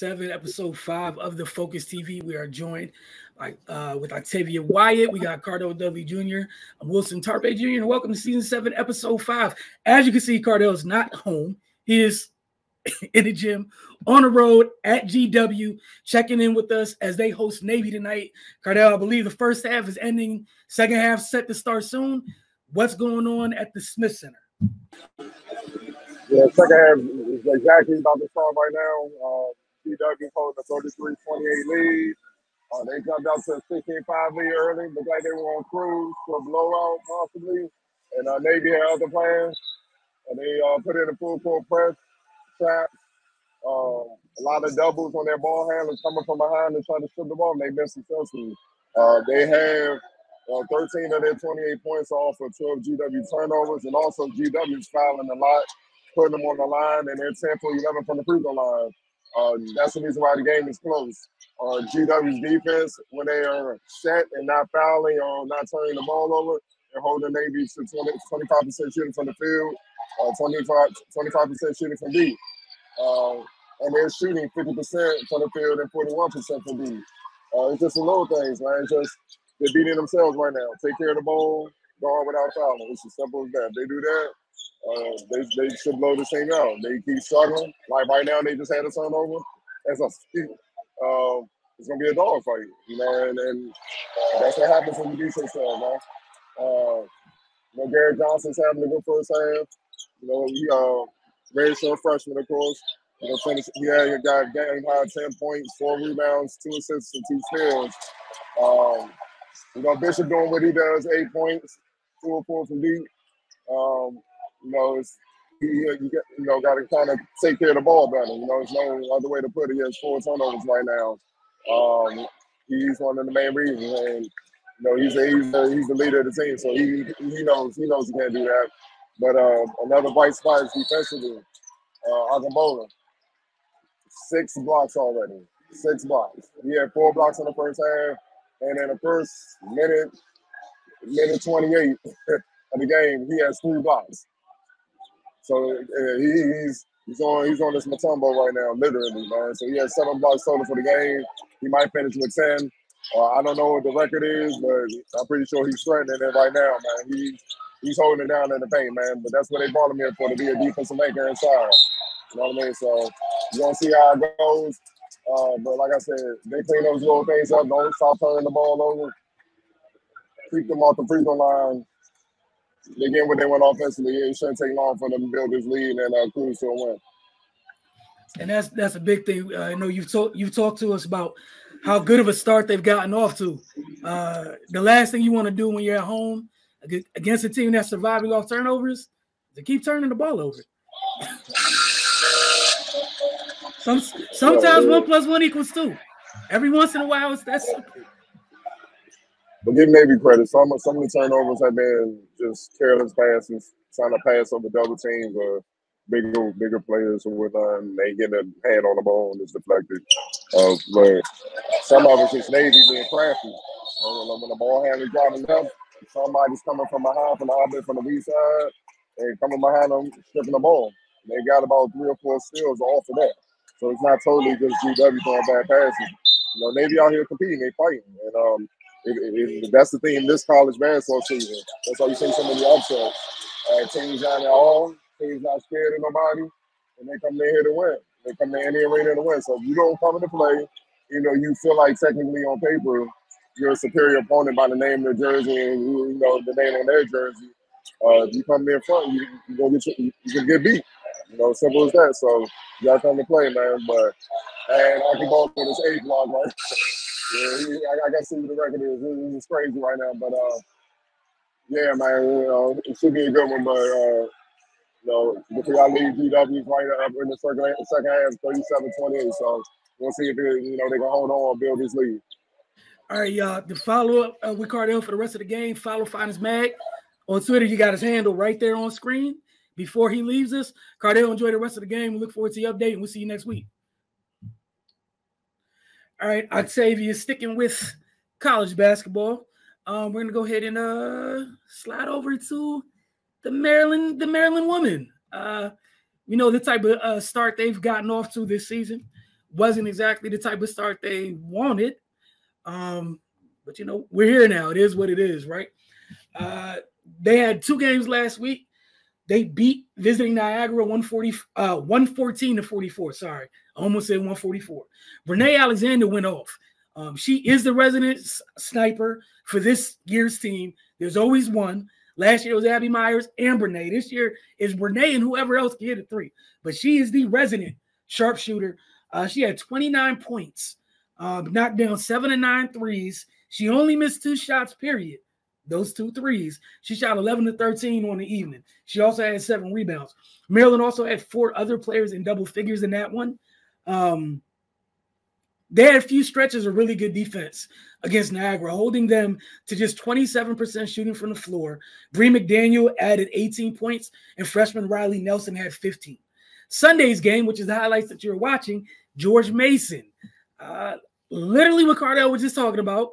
seven, episode five of the Focus TV. We are joined by uh, with Octavia Wyatt. We got Cardell Dudley Jr. Wilson Tarpe Jr. And welcome to season seven, episode five. As you can see, Cardell is not home. He is in the gym on the road at GW, checking in with us as they host Navy tonight. Cardell, I believe the first half is ending, second half set to start soon. What's going on at the Smith Center? Yeah, second half is exactly about to start right now. Uh, GW holding a 33 28 lead. Uh, they jumped out to a 16 5 lead early. Looked like they were on cruise for a blowout, possibly. And uh, Navy had other plans. And they uh, put in a full court press, traps. Uh, a lot of doubles on their ball handlers coming from behind and trying to strip the ball, and they've been successful. Uh, they have uh, 13 of their 28 points off of 12 GW turnovers, and also GW's fouling a lot putting them on the line, and they're 10 for 11 from the free throw line. Uh, that's the reason why the game is close. Uh, GW's defense, when they are set and not fouling or not turning the ball over, they're holding Navy to 20, 25% shooting from the field, uh, 25, 25% shooting from deep. Uh, and they're shooting 50% from the field and 41% from deep. Uh, it's just the little things, man. It's just they're beating themselves right now. Take care of the ball, go on without fouling. It's as simple as that. They do that, uh, they, they should blow this thing out. They keep struggling. Like right now, they just had a turnover. As a uh, it's gonna be a dog fight, you know, and, and that's what happens when you do so man. Uh, you know, Garrett Johnson's having a good first half. You know, he uh very short freshman, of course. You know, finished, yeah, he got game high 10 points, four rebounds, two assists, and two steals. Um, you know, Bishop doing what he does, eight points, two or four from deep. Um, you know, it's you, you, get, you know got to kind of take care of the ball better. You know, there's no other way to put it. He has four turnovers right now. Um, he's one of the main reasons, and you know he's a, he's a, he's the leader of the team, so he he knows he knows he can't do that. But uh, another bright spot defensively. Uh, Akingbola, six blocks already, six blocks. He had four blocks in the first half, and in the first minute, minute 28 of the game, he has three blocks. So he, he's he's on he's on this Mutombo right now, literally, man. So he has seven blocks total for the game. He might finish with ten. Uh, I don't know what the record is, but I'm pretty sure he's threatening it right now, man. He he's holding it down in the paint, man. But that's what they brought him here for to be a defensive maker inside. You know what I mean? So you're gonna see how it goes. Uh, but like I said, they clean those little things up. Don't stop turning the ball over. Keep them off the free throw line they get what they want offensively. It shouldn't take long for them to build this lead and uh, cruise to a win. And that's that's a big thing. Uh, I know you've talked you've talked to us about how good of a start they've gotten off to. Uh, the last thing you want to do when you're at home against a team that's surviving off turnovers is to keep turning the ball over. Some sometimes one plus one equals two. Every once in a while, it's that simple. But give Navy credit. Some some of the turnovers have been just careless passes, trying to pass over double teams or bigger bigger players or whatnot, and they get a hand on the ball and it's deflected. Uh, but some of it's just Navy being crafty. When the ball handler driving left, somebody's coming from behind from the opposite from the weak side and coming behind them stripping the ball. They got about three or four steals off of that. So it's not totally just GW throwing bad passes. You know, Navy out here competing, they fighting. And um, it, it, that's the thing in this college basketball season. That's why you see so many upsets. Uh, teams down there all, teams not scared of nobody, and they come in here to win. They come in here ready to win. So if you don't come into play, you know, you feel like technically on paper, you're a superior opponent by the name of their jersey and you know the name on their jersey. Uh, if you come in front, you you gonna get you, you can get beat. You know, simple as that. So gotta come to play, man. But and I can go for this eight block right. Yeah, I, I got to see what the record is. It, it's crazy right now, but uh, yeah, man, you know, it should be a good one. But uh, you know, y'all leave, GW's right up in the second, second half, 37-28. So we'll see if they, you know they can hold on and build this lead. All right, y'all. The follow up uh, with Cardell for the rest of the game. Follow Finest Mag on Twitter. You got his handle right there on screen. Before he leaves us, Cardell, enjoy the rest of the game. We look forward to the update, and we'll see you next week. All right, I'd say if you're sticking with college basketball. Um, we're gonna go ahead and uh slide over to the Maryland, the Maryland woman. Uh, you know, the type of uh, start they've gotten off to this season wasn't exactly the type of start they wanted. Um, but you know, we're here now. It is what it is, right? Uh, they had two games last week. They beat visiting Niagara 140, uh, 114 to 44. Sorry, I almost said 144. Brinae Alexander went off. Um, she is the resident sniper for this year's team. There's always one. Last year it was Abby Meyers and Brinae. This year is Brinae and whoever else can hit a three. But she is the resident sharpshooter. Uh, she had 29 points, um, knocked down seven and nine threes. She only missed two shots, period those two threes. She shot 11 to 13 on the evening. She also had seven rebounds. Maryland also had four other players in double figures in that one. Um, they had a few stretches of really good defense against Niagara, holding them to just 27% shooting from the floor. Bri McDaniel added 18 points, and freshman Riley Nelson had 15. Sunday's game, which is the highlights that you're watching, George Mason. Uh, literally what Cardell was just talking about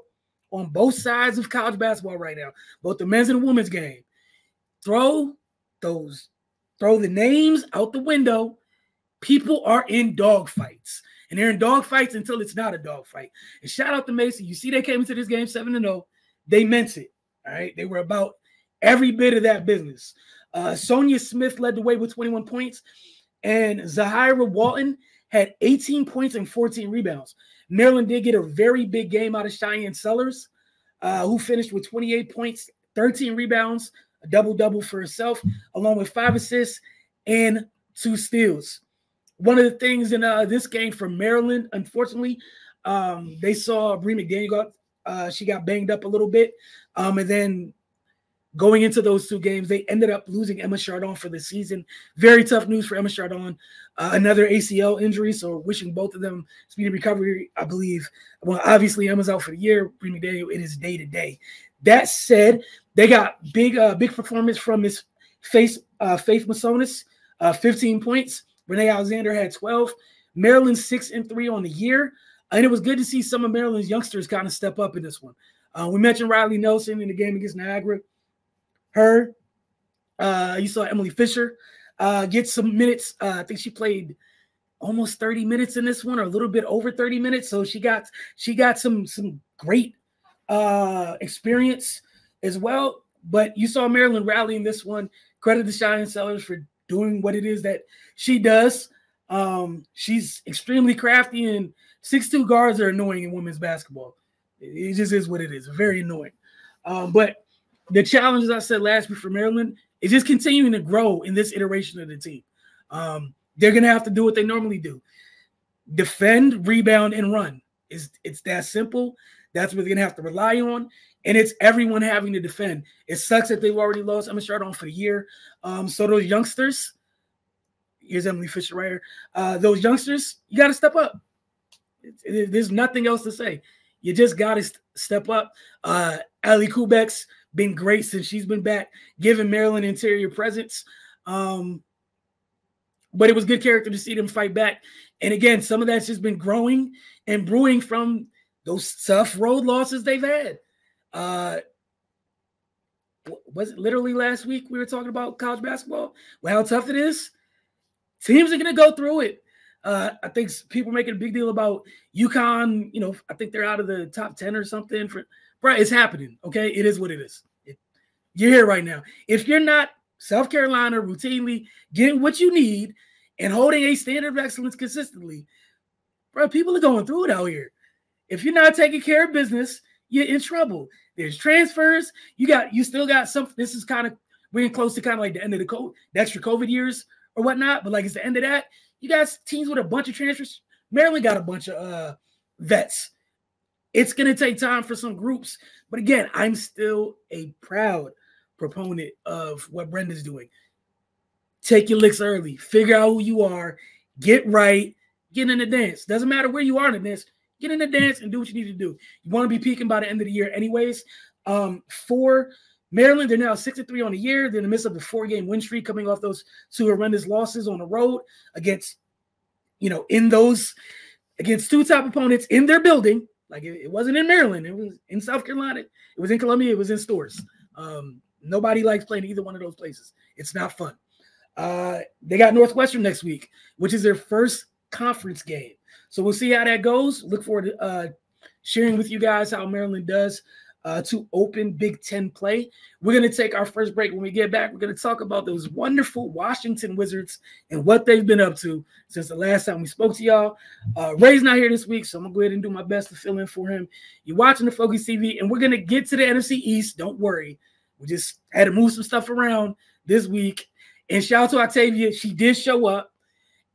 on both sides of college basketball right now, both the men's and the women's game. Throw those, throw the names out the window. People are in dog fights. And they're in dog fights until it's not a dog fight. And shout out to Mason. You see, they came into this game 7 to 0. They meant it. All right. They were about every bit of that business. Uh, Sonia Smith led the way with 21 points, and Zahira Walton had 18 points and 14 rebounds. Maryland did get a very big game out of Shyanne Sellers, uh, who finished with 28 points, 13 rebounds, a double double for herself, along with five assists and two steals. One of the things in uh, this game for Maryland, unfortunately, um, they saw Bri McDaniel got uh, she got banged up a little bit, um, and then Going into those two games, they ended up losing Emma Chardon for the season. Very tough news for Emma Chardon. Uh, another ACL injury, so wishing both of them speedy recovery. I believe. Well, obviously Emma's out for the year. Bri McDaniel, it is day to day. That said, they got big, uh, big performance from Miss Faith uh, Faith Masonis, uh, 15 points. Brinae Alexander had 12. Maryland six and three on the year, and it was good to see some of Maryland's youngsters kind of step up in this one. Uh, we mentioned Riley Nelson in the game against Niagara her. Uh, you saw Emily Fisher uh, get some minutes. Uh, I think she played almost 30 minutes in this one, or a little bit over 30 minutes. So she got she got some some great uh, experience as well. But you saw Maryland rallying this one. Credit to Shyanne Sellers for doing what it is that she does. Um, she's extremely crafty, and six-two guards are annoying in women's basketball. It, it just is what it is. Very annoying. Um, but the challenges I said last week for Maryland, is just continuing to grow in this iteration of the team. Um, they're gonna have to do what they normally do: defend, rebound, and run. It's it's that simple. That's what they're gonna have to rely on, and it's everyone having to defend. It sucks that they've already lost. Emma Chardon for the year. Um, so those youngsters, here's Emily Fisher right here. Uh, those youngsters, you got to step up. It, it, there's nothing else to say. You just got to st- step up. Uh, Allie Kubek's been great since she's been back, giving Maryland interior presence. Um, but it was good character to see them fight back. And again, some of that's just been growing and brewing from those tough road losses they've had. Uh, was it literally last week we were talking about college basketball? Well, how tough it is. Teams are going to go through it. Uh, I think people making a big deal about UConn. You know, I think they're out of the top 10 or something for Right, it's happening. Okay, it is what it is. It, you're here right now. If you're not South Carolina routinely getting what you need and holding a standard of excellence consistently, bro, people are going through it out here. If you're not taking care of business, you're in trouble. There's transfers. You got you still got some. This is kind of we're close to kind of like the end of the COVID, the extra COVID years or whatnot. But like it's the end of that. You got teams with a bunch of transfers. Maryland got a bunch of uh vets it's going to take time for some groups. But again, I'm still a proud proponent of what Brenda's doing. Take your licks early, figure out who you are, get right, get in the dance. Doesn't matter where you are in the dance, get in the dance and do what you need to do. You want to be peaking by the end of the year, anyways. Um, for Maryland, they're now six and three on the year. They're in the midst of a four game win streak coming off those two horrendous losses on the road against, you know, in those against two top opponents in their building like it, it, wasn't in Maryland. It was in South Carolina. It was in Columbia. It was in Storrs. Um, nobody likes playing either one of those places. It's not fun. Uh, they got Northwestern next week, which is their first conference game. So we'll see how that goes. Look forward to uh, sharing with you guys how Maryland does uh, to open Big Ten play. We're going to take our first break. When we get back, we're going to talk about those wonderful Washington Wizards and what they've been up to since the last time we spoke to y'all. Uh, Ray's not here this week, so I'm going to go ahead and do my best to fill in for him. You're watching the Focus TV, and we're going to get to the NFC East. Don't worry. We just had to move some stuff around this week. And shout out to Octavia. She did show up.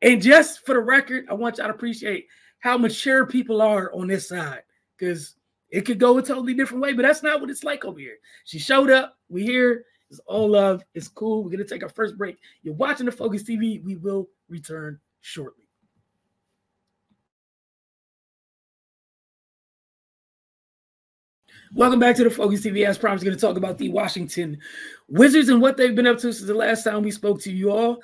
And just for the record, I want y'all to appreciate how mature people are on this side because it could go a totally different way, but that's not what it's like over here. She showed up. We here. It's all love. It's cool. We're gonna take our first break. You're watching the Focus TV. We will return shortly. Welcome back to the Focus TV. As promised, going to talk about the Washington Wizards and what they've been up to since the last time we spoke to you all.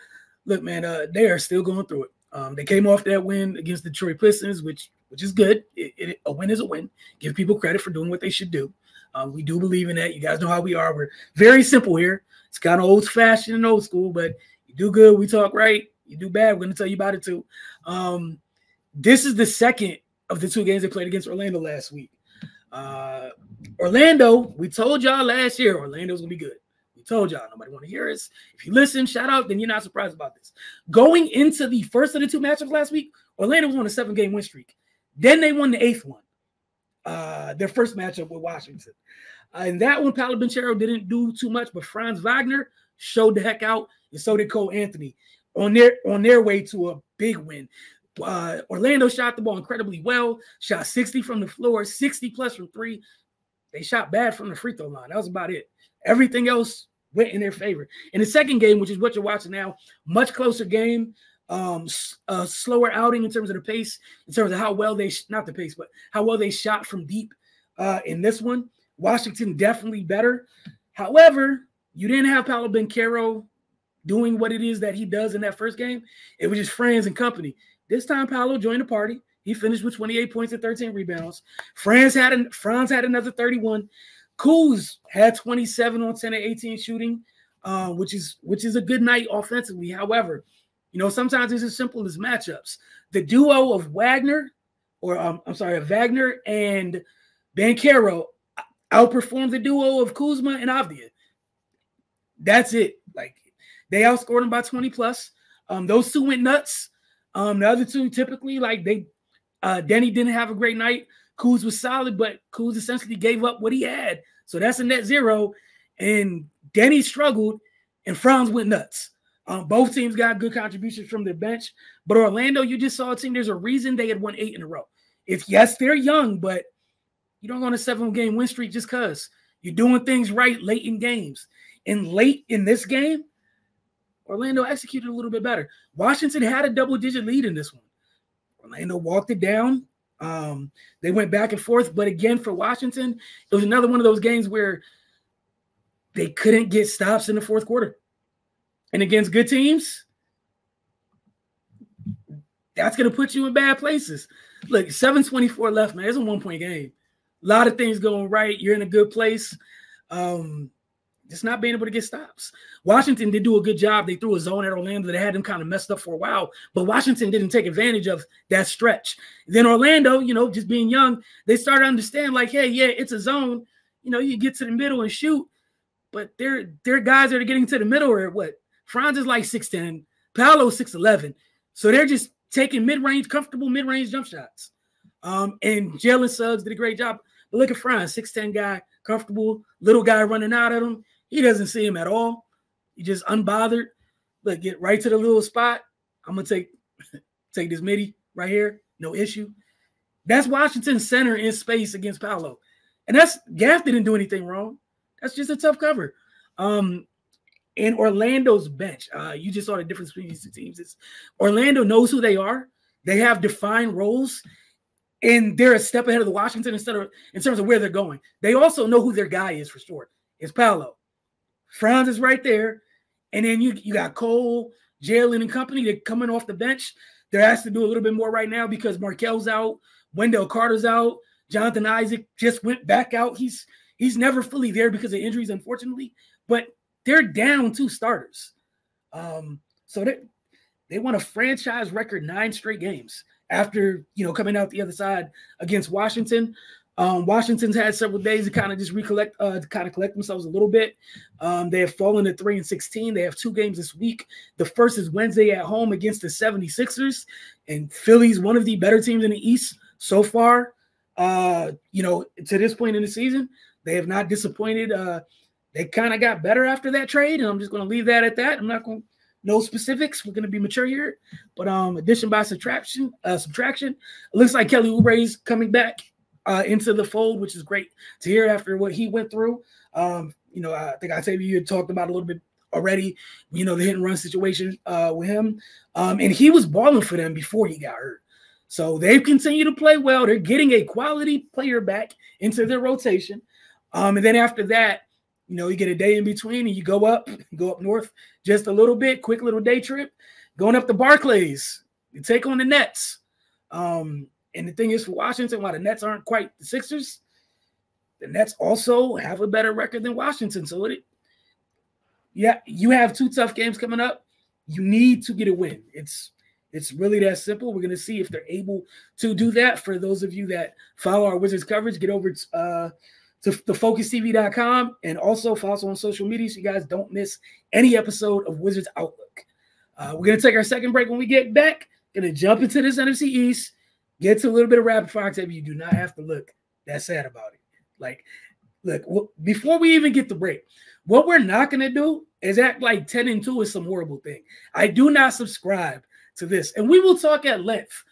Look, man, uh, they are still going through it. Um, they came off that win against the Detroit Pistons, which which is good. It, it, a win is a win. Give people credit for doing what they should do. Um, we do believe in that. You guys know how we are. We're very simple here. It's kind of old fashioned and old school, but you do good, we talk right. You do bad, we're going to tell you about it too. Um, this is the second of the two games they played against Orlando last week. Uh, Orlando, we told y'all last year Orlando's going to be good. We told y'all nobody want to hear us. If you listen, shout out, then you're not surprised about this. Going into the first of the two matchups last week, Orlando was on a seven game win streak. Then they won the eighth one, uh, their first matchup with Washington. Uh, and that one, Paolo Banchero didn't do too much, but Franz Wagner showed the heck out, and so did Cole Anthony on their on their way to a big win. Uh, Orlando shot the ball incredibly well, shot 60 from the floor, 60 plus from three. They shot bad from the free throw line. That was about it. Everything else went in their favor. In the second game, which is what you're watching now, much closer game um a slower outing in terms of the pace, in terms of how well they not the pace, but how well they shot from deep uh in this one. Washington definitely better. However, you didn't have Paolo Banchero doing what it is that he does in that first game. It was just Franz and company. This time, Paolo joined the party. He finished with 28 points and 13 rebounds. Franz had an, had another 31. Kuz had 27 on 10 and 18 shooting, uh, which is which is a good night offensively. However, you know, sometimes it's as simple as matchups. The duo of Wagner, or um, I'm sorry, Wagner and Banchero outperformed the duo of Kuzma and Avdija. That's it. Like they outscored them by 20 plus. Um, those two went nuts. Um, the other two typically, like they uh didn't have a great night. Kuz was solid, but Kuz essentially gave up what he had. So that's a net zero. And Deni struggled, and Franz went nuts. Um, both teams got good contributions from their bench, but Orlando, you just saw a team. There's a reason they had won eight in a row. If yes, they're young, but you don't go on a seven game win streak just because you're doing things right late in games. And late in this game, Orlando executed a little bit better. Washington had a double digit lead in this one. Orlando walked it down. Um, they went back and forth, but again, for Washington, it was another one of those games where they couldn't get stops in the fourth quarter. And against good teams, that's going to put you in bad places. Look, 724 left, man. It's a one point game. A lot of things going right. You're in a good place. Um, just not being able to get stops. Washington did do a good job. They threw a zone at Orlando that had them kind of messed up for a while, but Washington didn't take advantage of that stretch. Then Orlando, you know, just being young, they started to understand like, hey, yeah, it's a zone. You know, you get to the middle and shoot, but their their guys that are getting to the middle are what Franz is like 6'10, Paolo 6'11. So they're just taking mid-range, comfortable mid-range jump shots. Um, and Jalen Suggs did a great job. But look at Franz, 6'10 guy, comfortable, little guy running out at him. He doesn't see him at all. He just unbothered. But get right to the little spot. I'm gonna take take this midi right here, no issue. That's Washington center in space against Paolo. And that's Gaff didn't do anything wrong. That's just a tough cover. Um, and Orlando's bench. Uh, you just saw the difference between these two teams. It's Orlando knows who they are. They have defined roles, and they're a step ahead of the Washington instead of in terms of where they're going. They also know who their guy is for sure. It's Paolo. Franz is right there, and then you you got Cole, Jalen, and company. They're coming off the bench. They're asked to do a little bit more right now because Markelle's out, Wendell Carter's out, Jonathan Isaac just went back out. He's he's never fully there because of injuries, unfortunately. But they're down two starters. Um, So they they won a franchise record nine straight games after you know coming out the other side against Washington. Um, Washington's had several days to kind of just recollect, uh, to kind of collect themselves a little bit. Um, they have fallen to three and 16. They have two games this week. The first is Wednesday at home against the 76ers, and Philly's one of the better teams in the East so far. Uh, you know, to this point in the season, they have not disappointed. Uh, they kind of got better after that trade, and I'm just going to leave that at that. I'm not going no specifics. We're going to be mature here, but um, addition by subtraction, uh, subtraction. It looks like Kelly Oubre is coming back uh, into the fold, which is great to hear after what he went through. Um, you know, I think I said you had talked about a little bit already. You know, the hit and run situation uh, with him, um, and he was balling for them before he got hurt. So they've continued to play well. They're getting a quality player back into their rotation. Um, and then after that, you know, you get a day in between and you go up, go up north just a little bit, quick little day trip, going up to Barclays. You take on the Nets. Um, and the thing is for Washington, while the Nets aren't quite the Sixers, the Nets also have a better record than Washington. So it, yeah, you have two tough games coming up. You need to get a win. It's it's really that simple. We're going to see if they're able to do that. For those of you that follow our Wizards coverage, get over to, uh, to thefocustv.com and also follow us on social media so you guys don't miss any episode of Wizards Outlook. Uh, we're going to take our second break when we get back. Going to jump into this NFC East, get to a little bit of rapid fire. You do not have to look that sad about it. Like, look, before we even get the break, what we're not going to do is act like 10 and 2 is some horrible thing. I do not subscribe to this. And we will talk at length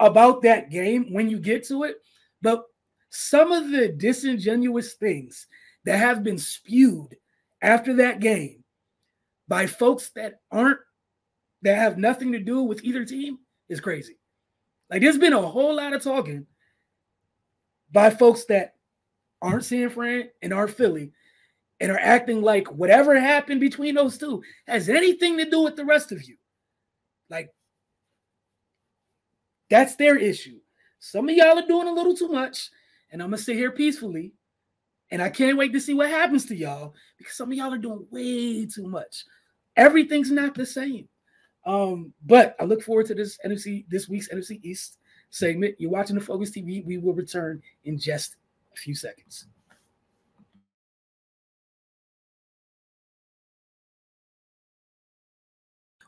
about that game when you get to it. But some of the disingenuous things that have been spewed after that game by folks that aren't that have nothing to do with either team is crazy. Like there's been a whole lot of talking by folks that aren't San Fran and aren't Philly and are acting like whatever happened between those two has anything to do with the rest of you. Like, that's their issue. Some of y'all are doing a little too much, and I'm gonna sit here peacefully. And I can't wait to see what happens to y'all because some of y'all are doing way too much. Everything's not the same. Um, but I look forward to this NFC, this week's NFC East segment. You're watching the Focus TV. We will return in just a few seconds.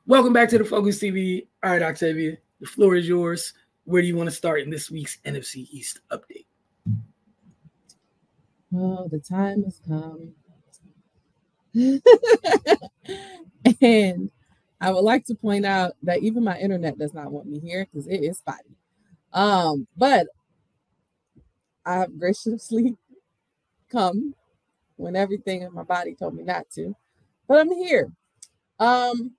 Welcome back to the Focus TV. All right, Octavia, the floor is yours. Where do you want to start in this week's NFC East update? Oh, the time has come. and I would like to point out that even my internet does not want me here because it is spotty. Um, but I have graciously come when everything in my body told me not to. But I'm here. Um,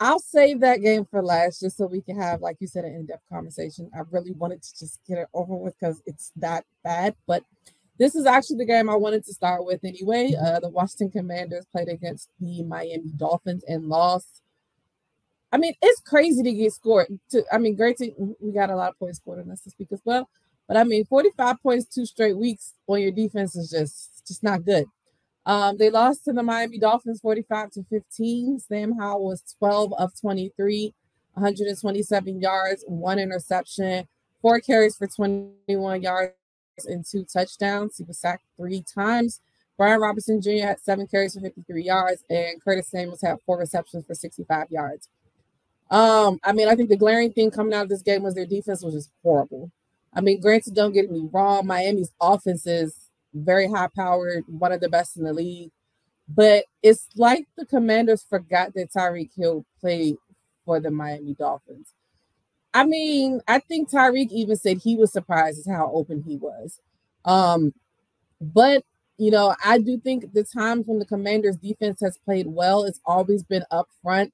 I'll save that game for last just so we can have, like you said, an in depth conversation. I really wanted to just get it over with because it's that bad. But this is actually the game I wanted to start with anyway. Uh, the Washington Commanders played against the Miami Dolphins and lost. I mean, it's crazy to get scored. To I mean, great to we got a lot of points scored on us this week as well. But I mean, 45 points two straight weeks on your defense is just just not good. Um, they lost to the Miami Dolphins 45 to 15. Sam Howell was 12 of 23, 127 yards, one interception, four carries for 21 yards, and two touchdowns. He was sacked three times. Brian Robinson Jr. had seven carries for 53 yards, and Curtis Samuels had four receptions for 65 yards. Um, I mean, I think the glaring thing coming out of this game was their defense was just horrible. I mean, granted, don't get me wrong, Miami's offense is very high powered, one of the best in the league. But it's like the commanders forgot that Tyreek Hill played for the Miami Dolphins. I mean, I think Tyreek even said he was surprised as how open he was. Um, but you know, I do think the times when the commanders defense has played well, it's always been up front.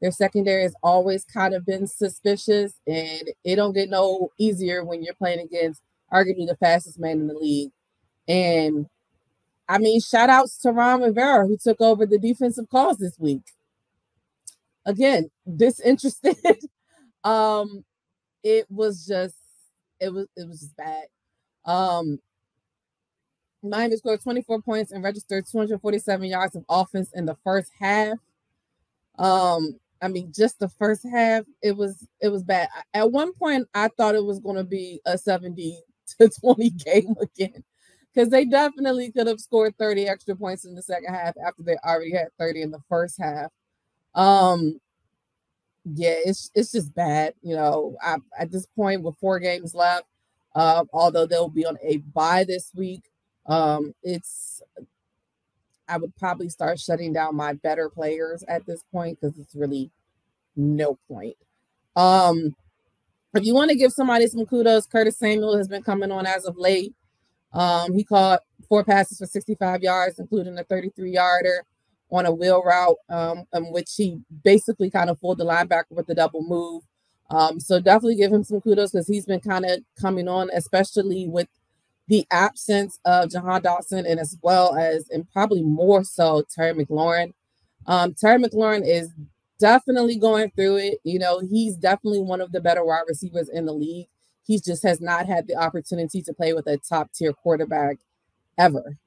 Their secondary has always kind of been suspicious, and it don't get no easier when you're playing against arguably the fastest man in the league. And I mean, shout outs to Ron Rivera, who took over the defensive calls this week. Again, disinterested. Um, it was just, it was, it was just bad. Um, Miami scored 24 points and registered 247 yards of offense in the first half. Um, I mean, just the first half, it was it was bad. At one point, I thought it was going to be a 70 to 20 game again because they definitely could have scored 30 extra points in the second half after they already had 30 in the first half. Um, yeah, it's it's just bad. You know, I, at this point with four games left, uh, although they'll be on a bye this week, um, it's I would probably start shutting down my better players at this point because it's really no point. Um, if you want to give somebody some kudos, Curtis Samuel has been coming on as of late. Um, he caught four passes for 65 yards, including a 33 yarder on a wheel route, um, in which he basically kind of fooled the linebacker with the double move. Um, so definitely give him some kudos because he's been kind of coming on, especially with the absence of Jahan Dotson and as well as, and probably more so, Terry McLaurin. Um, Terry McLaurin is definitely going through it. You know, he's definitely one of the better wide receivers in the league. He just has not had the opportunity to play with a top tier quarterback ever.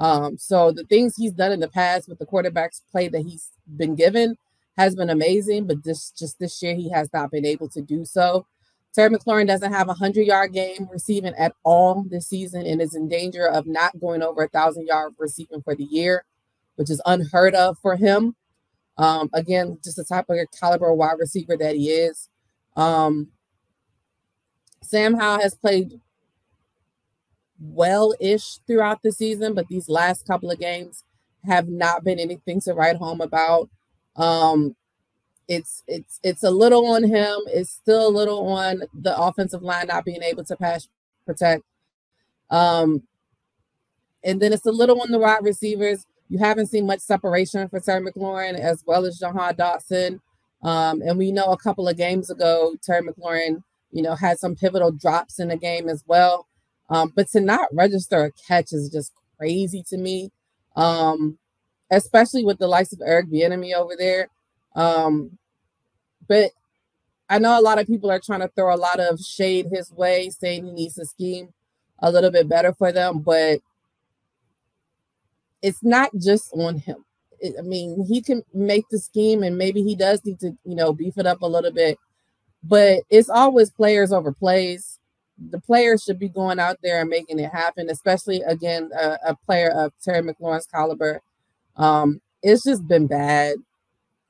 Um, so the things he's done in the past with the quarterbacks play that he's been given has been amazing, but this just this year he has not been able to do so. Terry McLaurin doesn't have a hundred yard game receiving at all this season and is in danger of not going over a thousand yard receiving for the year, which is unheard of for him. Um, again, just the type of caliber wide receiver that he is. Um, Sam Howell has played well-ish throughout the season, but these last couple of games have not been anything to write home about. Um, it's it's it's a little on him. It's still a little on the offensive line not being able to pass protect. Um, and then it's a little on the wide receivers. You haven't seen much separation for Terry McLaurin as well as Jahan Dotson. Um, and we know a couple of games ago, Terry McLaurin, you know, had some pivotal drops in the game as well. Um, but to not register a catch is just crazy to me. Um, especially with the likes of Eric Bieniemy over there. Um, but I know a lot of people are trying to throw a lot of shade his way, saying he needs to scheme a little bit better for them, but it's not just on him. It, I mean, he can make the scheme, and maybe he does need to, you know, beef it up a little bit. But it's always players over plays. The players should be going out there and making it happen, especially again a, a player of Terry McLaurin's caliber. Um, it's just been bad.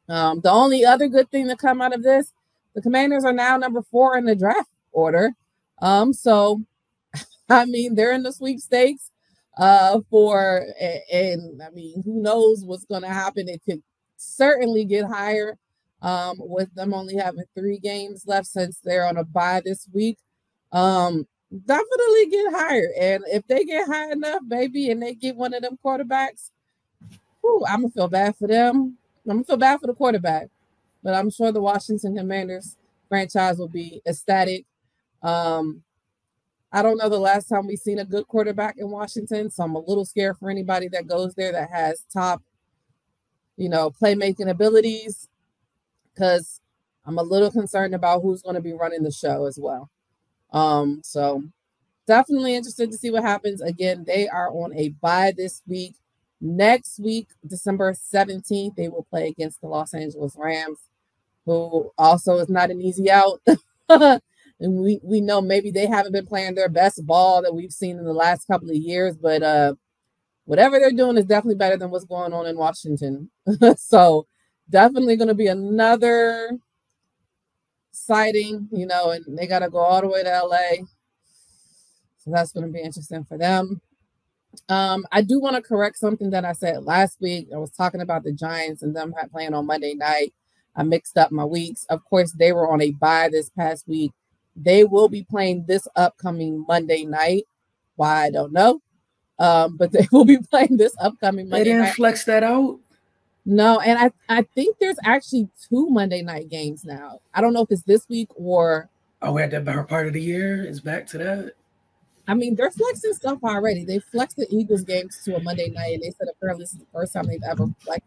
Um, the only other good thing to come out of this, the Commanders are now number four in the draft order. Um, so I mean they're in the sweepstakes uh for and, I mean who knows what's gonna happen. It could certainly get higher um with them only having three games left since they're on a bye this week. Um definitely get higher. And if they get high enough, baby, and they get one of them quarterbacks, whew, I'm gonna feel bad for them. I'm gonna feel bad for the quarterback, but I'm sure the Washington Commanders franchise will be ecstatic. Um, I don't know the last time we've seen a good quarterback in Washington, so I'm a little scared for anybody that goes there that has top, you know, playmaking abilities, because I'm a little concerned about who's going to be running the show as well. Um, so definitely interested to see what happens. Again, they are on a bye this week. Next week, December 17th, they will play against the Los Angeles Rams, who also is not an easy out. and we, we know maybe they haven't been playing their best ball that we've seen in the last couple of years, but uh, whatever they're doing is definitely better than what's going on in Washington. so definitely going to be another sighting, you know, and they got to go all the way to LA. So that's going to be interesting for them. Um, I do want to correct something that I said last week. I was talking about the Giants and them playing on Monday night. I mixed up my weeks. Of course, they were on a bye this past week. They will be playing this upcoming Monday night. Why I don't know, um, but they will be playing this upcoming Monday. They didn't night. flex that out. No, and I I think there's actually two Monday night games now. I don't know if it's this week or. Oh, we had that better part of the year. It's back to that. I mean, they're flexing stuff already. They flexed the Eagles games to a Monday night, and they said apparently this is the first time they've ever like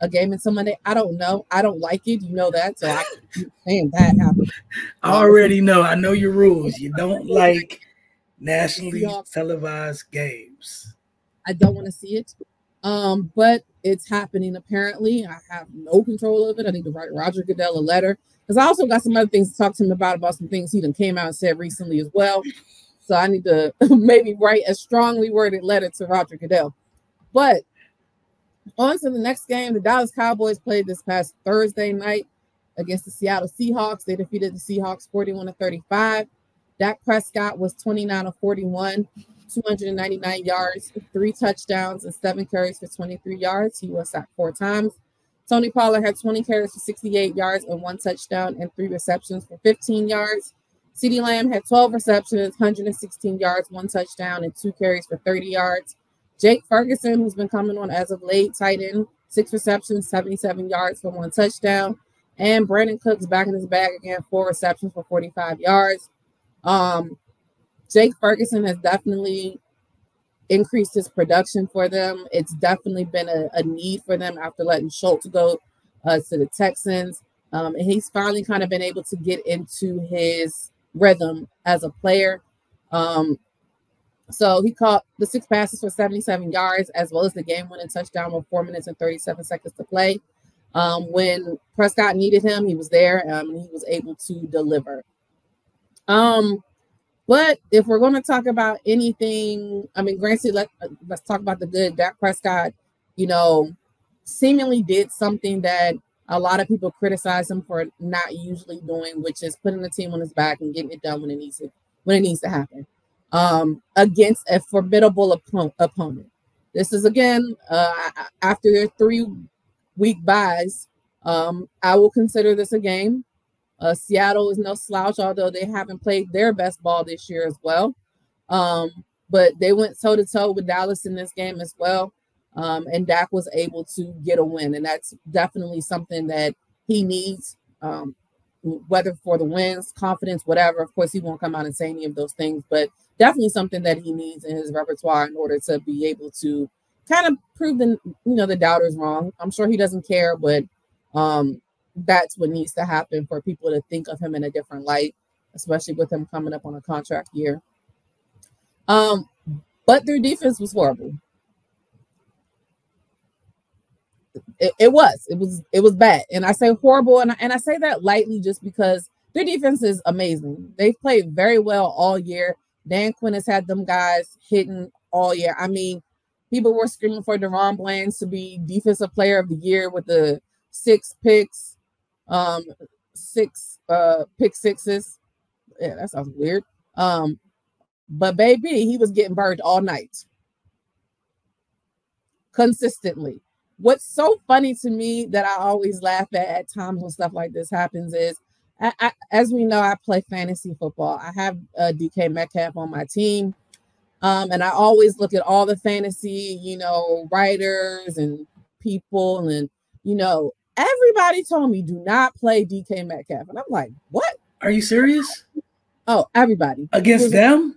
a game into Monday. I don't know. I don't like it. You know that, so I keep saying that happened. I already know. I know your rules. You don't like nationally televised games. I don't want to see it. Um, but it's happening apparently. I have no control of it. I need to write Roger Goodell a letter because I also got some other things to talk to him about about some things he done came out and said recently as well. So I need to maybe write a strongly worded letter to Roger Goodell. But on to the next game. The Dallas Cowboys played this past Thursday night against the Seattle Seahawks. They defeated the Seahawks 41 to 35. Dak Prescott was 29 of 41, 299 yards, three touchdowns, and seven carries for 23 yards. He was sacked four times. Tony Pollard had 20 carries for 68 yards and one touchdown and three receptions for 15 yards. CeeDee Lamb had 12 receptions, 116 yards, one touchdown, and two carries for 30 yards. Jake Ferguson, who's been coming on as of late, tight end, six receptions, 77 yards for one touchdown. And Brandin Cooks back in his bag again, four receptions for 45 yards. Um, Jake Ferguson has definitely increased his production for them. It's definitely been a, a need for them after letting Schultz go uh, to the Texans. Um, and he's finally kind of been able to get into his rhythm as a player. Um, so he caught the six passes for 77 yards, as well as the game winning touchdown with four minutes and 37 seconds to play. Um, when Prescott needed him, he was there um, and he was able to deliver. Um, but if we're going to talk about anything, I mean, granted, let, let's talk about the good. Dak Prescott, you know, seemingly did something that a lot of people criticize him for not usually doing, which is putting the team on his back and getting it done when it needs to when it needs to happen um, against a formidable op- opponent. This is again uh, after their three week buys. Um, I will consider this a game. Uh, Seattle is no slouch, although they haven't played their best ball this year as well. Um, but they went toe to toe with Dallas in this game as well. Um, and Dak was able to get a win, and that's definitely something that he needs. Um, whether for the wins, confidence, whatever. Of course, he won't come out and say any of those things, but definitely something that he needs in his repertoire in order to be able to kind of prove the you know the doubters wrong. I'm sure he doesn't care, but um, that's what needs to happen for people to think of him in a different light, especially with him coming up on a contract year. Um, but their defense was horrible. It, it, was. It was. It was bad. And I say horrible, and I, and I say that lightly just because their defense is amazing. They've played very well all year. Dan Quinn has had them guys hitting all year. I mean, people were screaming for DaRon Bland to be defensive player of the year with the six picks, um, six uh pick sixes. Yeah, that sounds weird. Um, but baby, he was getting burned all night. Consistently. What's so funny to me that I always laugh at at times when stuff like this happens is I, I, as we know, I play fantasy football. I have uh, DK Metcalf on my team. Um, and I always look at all the fantasy, you know, writers and people, and you know, everybody told me do not play DK Metcalf, and I'm like, what? Are you serious? Oh, everybody against he them.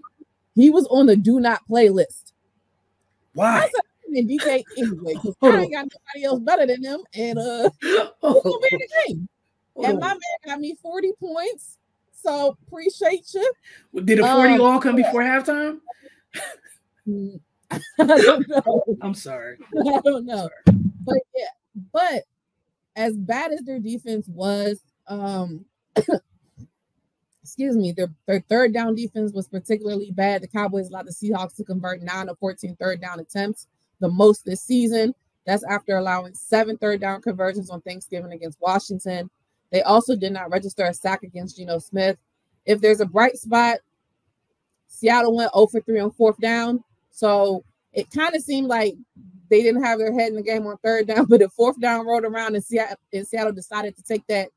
He was on the do not play list. Why? I said, DK anyway, because I ain't got nobody else better than him, and uh, oh. gonna be in the game. And my man got me 40 points. So appreciate you. Did a 40 um, all come before halftime? I don't know. I'm sorry. I don't know. But yeah, but as bad as their defense was, um excuse me, their, their third down defense was particularly bad. The Cowboys allowed the Seahawks to convert 9 of 14 third down attempts, the most this season. That's after allowing seven third down conversions on Thanksgiving against Washington. They also did not register a sack against Geno Smith. If there's a bright spot, Seattle went 0 for 3 on fourth down. So it kind of seemed like they didn't have their head in the game on third down, but the fourth down rolled around and Seattle, and Seattle decided to take that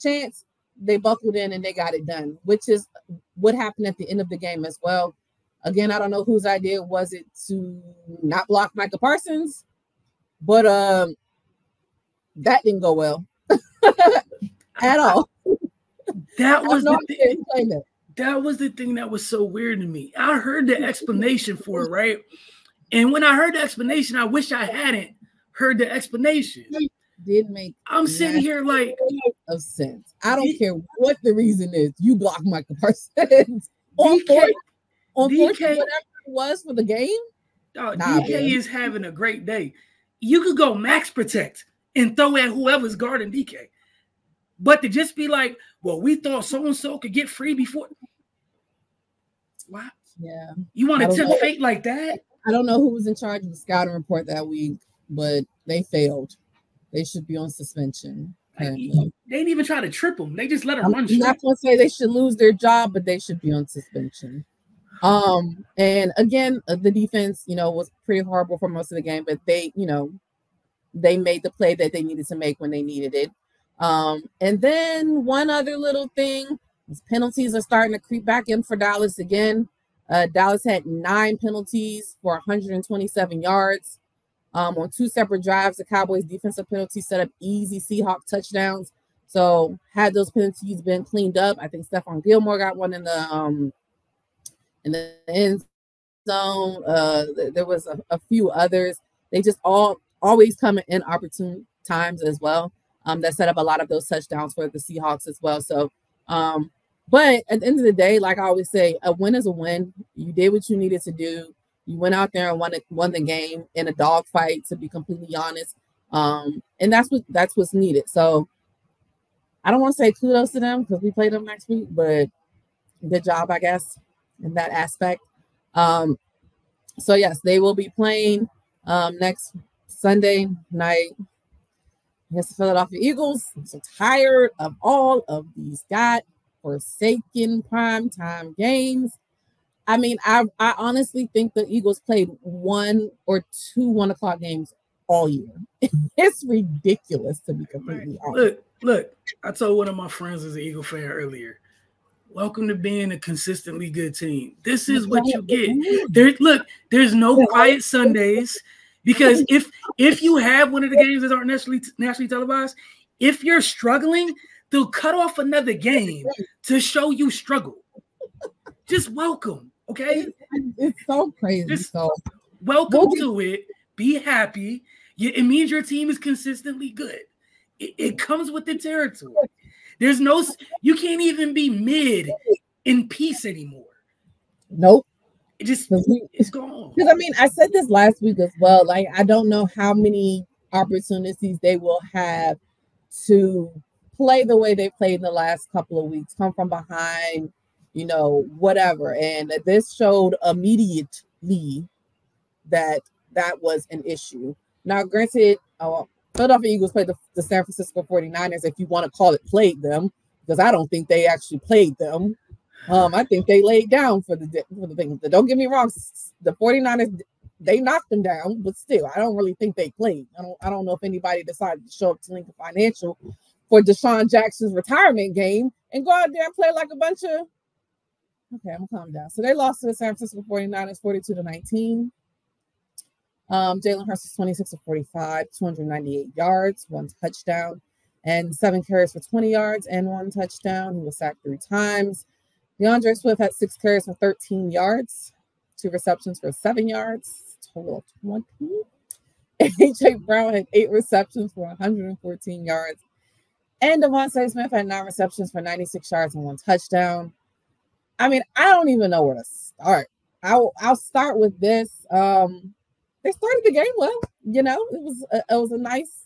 chance. They buckled in and they got it done, which is what happened at the end of the game as well. Again, I don't know whose idea was it to not block Micah Parsons, but um, that didn't go well. at all. That was the thing. That. that was the thing that was so weird to me. I heard the explanation for it, right? And when I heard the explanation, I wish I hadn't heard the explanation. It did make I'm sitting here like of sense. I don't care what the reason is. You block Michael Parsons on DK, fourth, on DK, whatever it was for the game. Oh, nah, DK man. is having a great day you could go max protect and throw at whoever's guarding DK. But to just be like, well, we thought so and so could get free before. What? Yeah. You want to know. fate like that? I don't know who was in charge of the scouting report that week, but they failed. They should be on suspension. Apparently. they didn't even try to trip them. They just let him I'm run straight. not gonna say they should lose their job, but they should be on suspension. Um, and again, uh, the defense, you know, was pretty horrible for most of the game, but they, you know, they made the play that they needed to make when they needed it. Um, and then one other little thing, these penalties are starting to creep back in for Dallas again. Uh, Dallas had nine penalties for 127 yards. Um, on two separate drives, the Cowboys defensive penalties set up easy Seahawk touchdowns. So had those penalties been cleaned up, I think Stephon Gilmore got one in the um in the end zone. Uh, there was a, a few others. They just all always come in opportune times as well. Um, that set up a lot of those touchdowns for the Seahawks as well. So, um, but at the end of the day, like I always say, a win is a win. You did what you needed to do. You went out there and won won the game in a dogfight. To be completely honest, um, and that's what that's what's needed. So, I don't want to say kudos to them because we play them next week, but good job, I guess, in that aspect. Um, so yes, they will be playing um, next Sunday night against the Philadelphia Eagles. I'm so tired of all of these god forsaken primetime games. I mean, I I honestly think the Eagles played one or two one o'clock games all year. it's ridiculous to be completely honest. Look, look, I told one of my friends as an Eagle fan earlier. Welcome to being a consistently good team. This is what you get. There, look, there's no quiet Sundays because if if you have one of the games that aren't nationally nationally televised, if you're struggling, they'll cut off another game to show you struggle. Just welcome, okay? It's so crazy. Just- so Welcome Well, we- to it. Be happy. It means your team is consistently good. It, it comes with the territory. There's no, you can't even be mid in peace anymore. nope. It just, we it's gone. Because I mean, I said this last week as well. Like, I don't know how many opportunities they will have to play the way they played in the last couple of weeks, come from behind, you know, whatever. And this showed immediately that that was an issue. Now, granted, uh, Philadelphia Eagles played the, the San Francisco 49ers, if you want to call it played them, because I don't think they actually played them. Um, I think they laid down for the for the thing. Don't get me wrong, the 49ers they knocked them down, but still, I don't really think they played. I don't I don't know if anybody decided to show up to Lincoln Financial for DeSean Jackson's retirement game and go out there and play like a bunch of okay, I'm gonna calm down. So they lost to the San Francisco 49ers 42 to 19. Um, Jalen Hurts was 26 to 45, 298 yards, one touchdown, and seven carries for 20 yards and one touchdown. He was sacked three times. D'Andre Swift had six carries for 13 yards, two receptions for seven yards, total of 20. AJ Brown had eight receptions for 114 yards. And DeVonta Smith had nine receptions for 96 yards and one touchdown. I mean, I don't even know where to start. I'll I'll start with this. Um, they started the game well. You know, it was a, it was a nice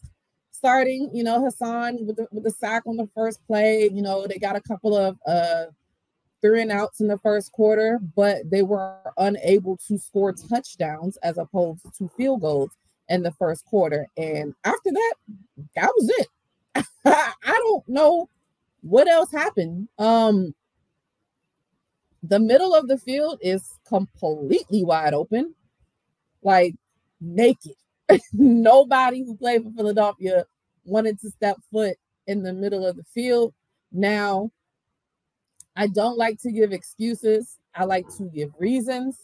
starting. You know, Haason with the with the sack on the first play. You know, they got a couple of uh three and outs in the first quarter, but they were unable to score touchdowns as opposed to field goals in the first quarter. And after that, that was it. I don't know what else happened. Um, the middle of the field is completely wide open, like naked. Nobody who played for Philadelphia wanted to step foot in the middle of the field. Now, I don't like to give excuses. I like to give reasons.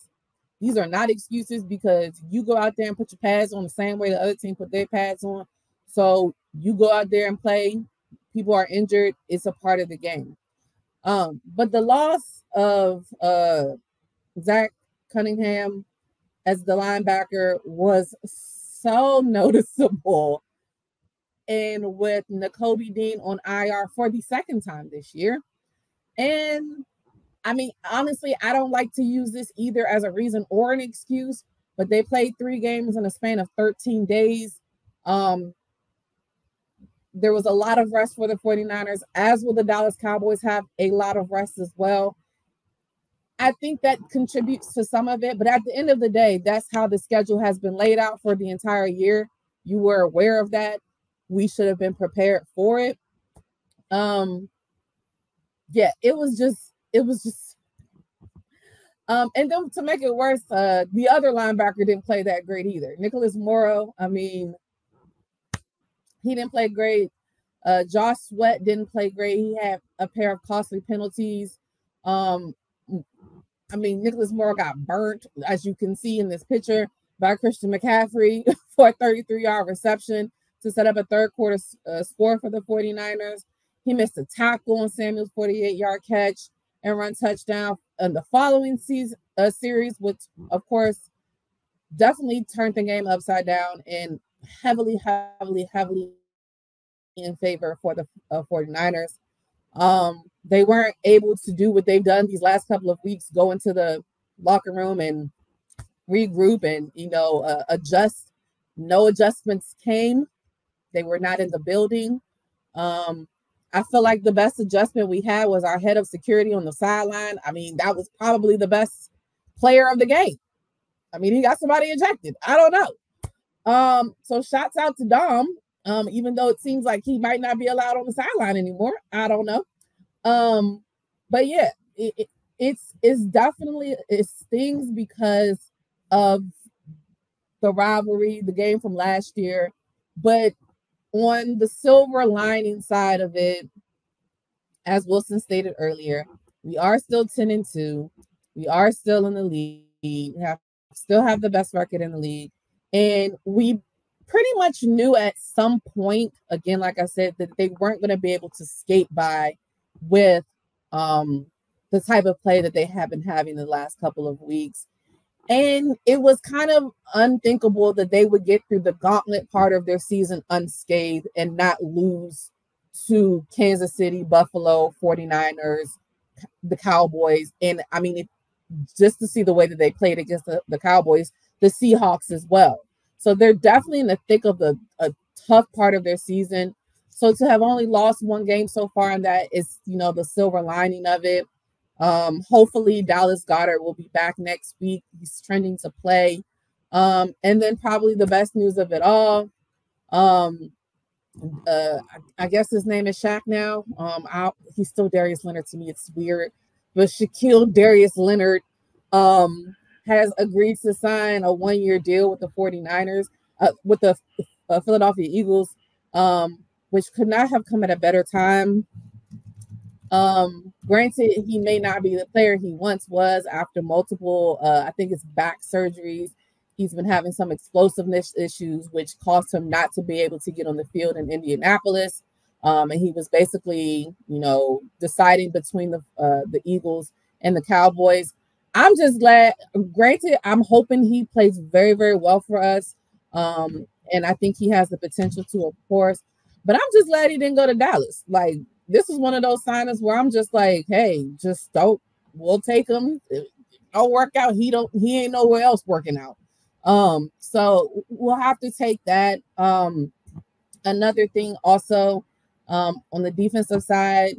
These are not excuses because you go out there and put your pads on the same way the other team put their pads on. So you go out there and play. People are injured. It's a part of the game. Um, but the loss of uh, Zach Cunningham as the linebacker was so noticeable. And with Nakobe Dean on IR for the second time this year. And I mean, honestly, I don't like to use this either as a reason or an excuse, but they played three games in a span of 13 days. Um, there was a lot of rest for the 49ers, as will the Dallas Cowboys have a lot of rest as well. I think that contributes to some of it, but at the end of the day, that's how the schedule has been laid out for the entire year. You were aware of that. We should have been prepared for it. Um, yeah, it was just, it was just um, and then to make it worse, uh, the other linebacker didn't play that great either. Nicholas Morrow, I mean, he didn't play great. Uh, Josh Sweat didn't play great. He had a pair of costly penalties. Um, I mean, Nicholas Moore got burnt, as you can see in this picture, by Christian McCaffrey for a 33 yard reception to set up a third quarter uh, score for the 49ers. He missed a tackle on Samuel's 48 yard catch and run touchdown in the following season uh, series, which of course definitely turned the game upside down and heavily, heavily, heavily in favor for the uh, 49ers. Um, they weren't able to do what they've done these last couple of weeks, go into the locker room and regroup and you know uh, adjust. No adjustments came. They were not in the building. Um, I feel like the best adjustment we had was our head of security on the sideline. I mean, that was probably the best player of the game. I mean, he got somebody ejected. I don't know. Um, so shouts out to Dom. Um, even though it seems like he might not be allowed on the sideline anymore. I don't know. Um, but yeah, it, it, it's it's definitely it stings because of the rivalry, the game from last year. But on the silver lining side of it, as Wilson stated earlier, we are still 10 and 2. We are still in the league. We have still have the best record in the league. And we pretty much knew at some point, again, like I said, that they weren't going to be able to skate by with um, the type of play that they have been having the last couple of weeks. And it was kind of unthinkable that they would get through the gauntlet part of their season unscathed and not lose to Kansas City, Buffalo, 49ers, the Cowboys. And I mean, just to see the way that they played against the, the Cowboys, the Seahawks as well. So they're definitely in the thick of the a tough part of their season. So to have only lost one game so far, and that is, you know, the silver lining of it. Um, hopefully, Dallas Goedert will be back next week. He's trending to play. Um, and then probably the best news of it all. Um, uh, I, I guess his name is Shaq now. Um, I, he's still Darius Leonard to me. It's weird, but Shaquille Darius Leonard um has agreed to sign a one-year deal with the 49ers, uh, with the uh, Philadelphia Eagles, um, which could not have come at a better time um, granted, he may not be the player he once was after multiple, uh, I think it's back surgeries. He's been having some explosiveness issues, which caused him not to be able to get on the field in Indianapolis. Um, and he was basically, you know, deciding between the uh, the Eagles and the Cowboys. I'm just glad. Granted, I'm hoping he plays very, very well for us, um, and I think he has the potential to, of course. But I'm just glad he didn't go to Dallas. Like this is one of those signings where I'm just like, hey, just don't. We'll take him. Don't work out. He don't. He ain't nowhere else working out. Um, so we'll have to take that. Um, another thing also, um, on the defensive side,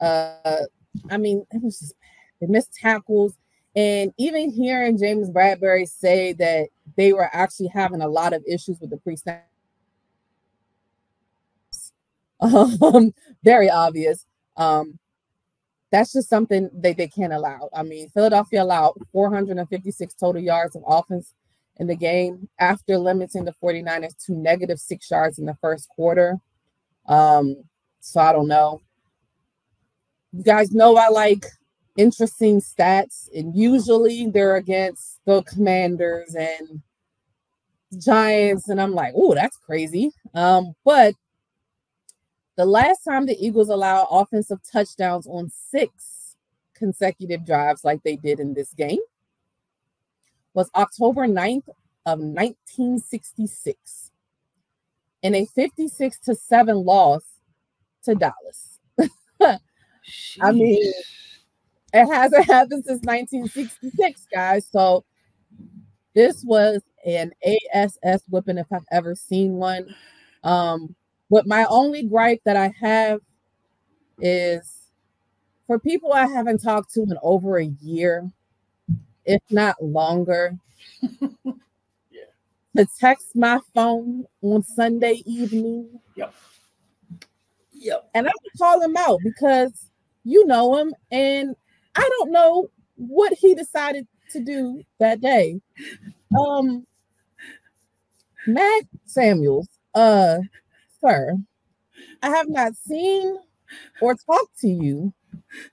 uh, I mean, it was just they missed tackles, and even hearing James Bradberry say that they were actually having a lot of issues with the pre-snap um, very obvious. Um, that's just something they, they can't allow. I mean, Philadelphia allowed 456 total yards of offense in the game after limiting the 49ers to negative six yards in the first quarter. Um, so I don't know. You guys know I like interesting stats, and usually they're against the commanders and giants, and I'm like, oh, that's crazy. Um, but the last time the Eagles allowed offensive touchdowns on six consecutive drives, like they did in this game, was October 9th of 1966 in a 56 to 7 loss to Dallas. I mean, it hasn't happened since 1966, guys. So this was an ASS whipping if I've ever seen one. Um, but my only gripe that I have is for people I haven't talked to in over a year, if not longer, Yeah. to text my phone on Sunday evening Yep. Yep. and I would call him out because you know him, and I don't know what he decided to do that day. Um, Matt Samuels, uh, sir, I have not seen or talked to you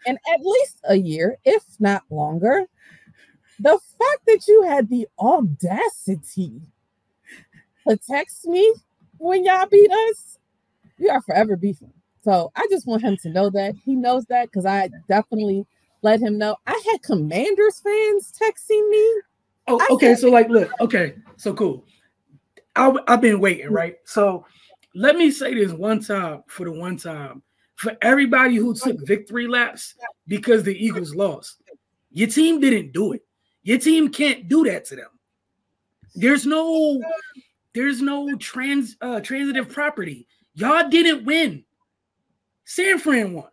in at least a year, if not longer. The fact that you had the audacity to text me when y'all beat us, we are forever beefing. So I just want him to know that he knows that because I definitely let him know. I had Commanders fans texting me. Oh, okay. said- So like, look, okay, so cool. I, I've been waiting, right? So let me say this one time for the one time for everybody who took victory laps because the Eagles lost. Your team didn't do it. Your team can't do that to them. There's no, there's no trans uh transitive property. Y'all didn't win. San Fran won.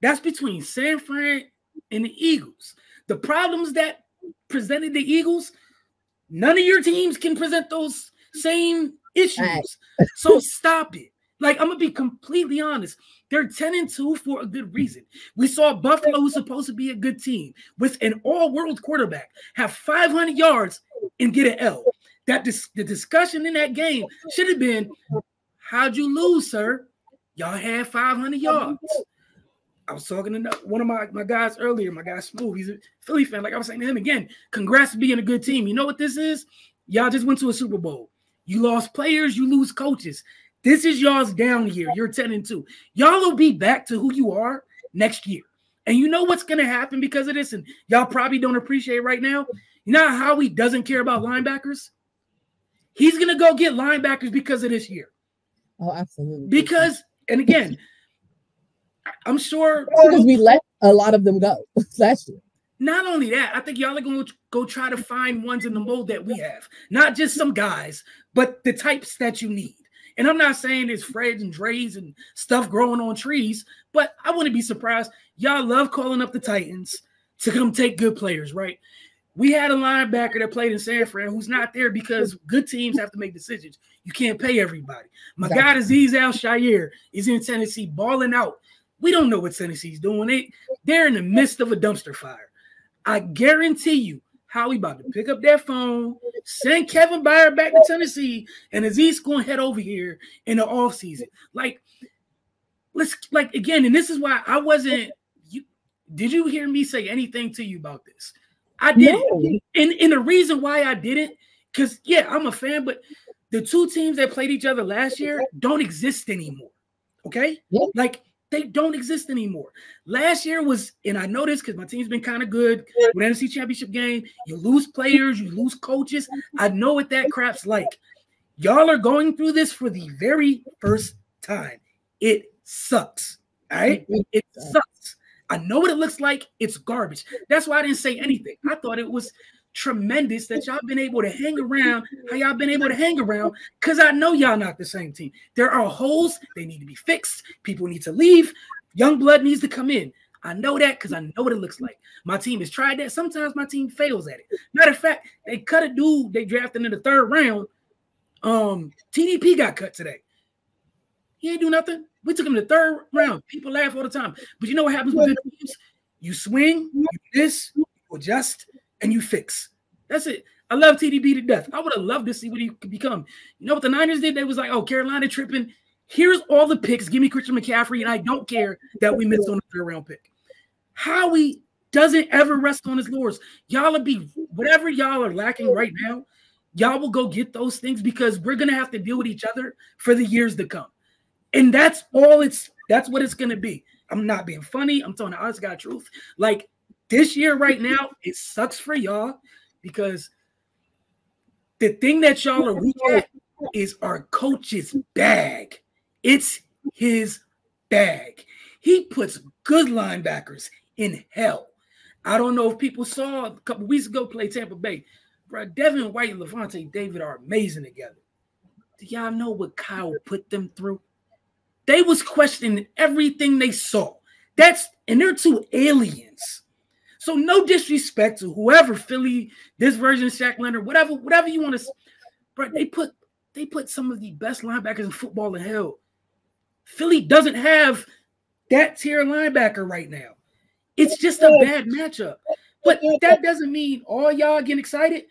That's between San Fran and the Eagles. The problems that presented the Eagles, none of your teams can present those same issues. Right. So stop it. Like I'm gonna be completely honest. They're 10 and 2 for a good reason. We saw Buffalo, who's supposed to be a good team, with an all-world quarterback, have 500 yards and get an L. That dis- the discussion in that game should have been, how'd you lose, sir? Y'all had 500 yards. I was talking to one of my, my guys earlier, my guy Smooth. He's a Philly fan. Like I was saying to him again, congrats to being a good team. You know what this is? Y'all just went to a Super Bowl. You lost players, you lose coaches. This is y'all's down year. You're 10 and 2. Y'all will be back to who you are next year. And you know what's going to happen because of this? And y'all probably don't appreciate right now. You know how he doesn't care about linebackers? He's going to go get linebackers because of this year. Oh, absolutely. Because, and again, I'm sure because we let a lot of them go last year. Not only that, I think y'all are going to go try to find ones in the mold that we have, not just some guys, but the types that you need. And I'm not saying it's Fred and Dre's and stuff growing on trees, but I wouldn't be surprised. Y'all love calling up the Titans to come take good players, right? We had a linebacker that played in San Fran who's not there because good teams have to make decisions. You can't pay everybody. My guy Azeez Al-Shaair is in Tennessee balling out. We don't know what Tennessee's doing. They, they're in the midst of a dumpster fire. I guarantee you, Howie about to pick up that phone, send Kevin Byard back to Tennessee, and Azeez going to head over here in the off season. Like, let's like again, and this is why I wasn't. You did you hear me say anything to you about this? I didn't, No. and and the reason why I didn't, because yeah, I'm a fan, but the two teams that played each other last year don't exist anymore. Okay, like they don't exist anymore. Last year was, and I know this because my team's been kind of good with NFC Championship game. You lose players, you lose coaches. I know what that crap's like. Y'all are going through this for the very first time. It sucks. All right, mm-hmm. it sucks. I know what it looks like. It's garbage. That's why I didn't say anything. I thought it was tremendous that y'all been able to hang around how y'all been able to hang around because I know y'all not the same team. There are holes, they need to be fixed. People need to leave. Young blood needs to come in. I know that because I know what it looks like. My team has tried that. Sometimes my team fails at it. Matter of fact, they cut a dude they drafted in the third round. Um, TDP got cut today. He ain't do nothing. We took him to the third round. People laugh all the time. But you know what happens with good teams? You swing, you miss, you adjust, and you fix. That's it. I love TDP to death. I would have loved to see what he could become. You know what the Niners did? They was like, oh, Carolina tripping. Here's all the picks. Give me Christian McCaffrey, and I don't care that we missed on the third round pick. Howie doesn't ever rest on his laurels. Y'all will be whatever y'all are lacking right now. Y'all will go get those things because we're gonna have to deal with each other for the years to come. And that's all it's that's what it's gonna be. I'm not being funny. I'm telling the honest God truth. Like this year, right now, it sucks for y'all because the thing that y'all are weak at is our coach's bag. It's his bag. He puts good linebackers in hell. I don't know if people saw a couple weeks ago play Tampa Bay. Bro, Devin White and Lavonte David are amazing together. Do y'all know what Kyle put them through? They was questioning everything they saw. That's and they're two aliens. So no disrespect to whoever Philly, this version Shaq Leonard, whatever, whatever you want to. But they put they put some of the best linebackers in football in hell. Philly doesn't have that tier linebacker right now. It's just a bad matchup. But that doesn't mean all y'all getting excited.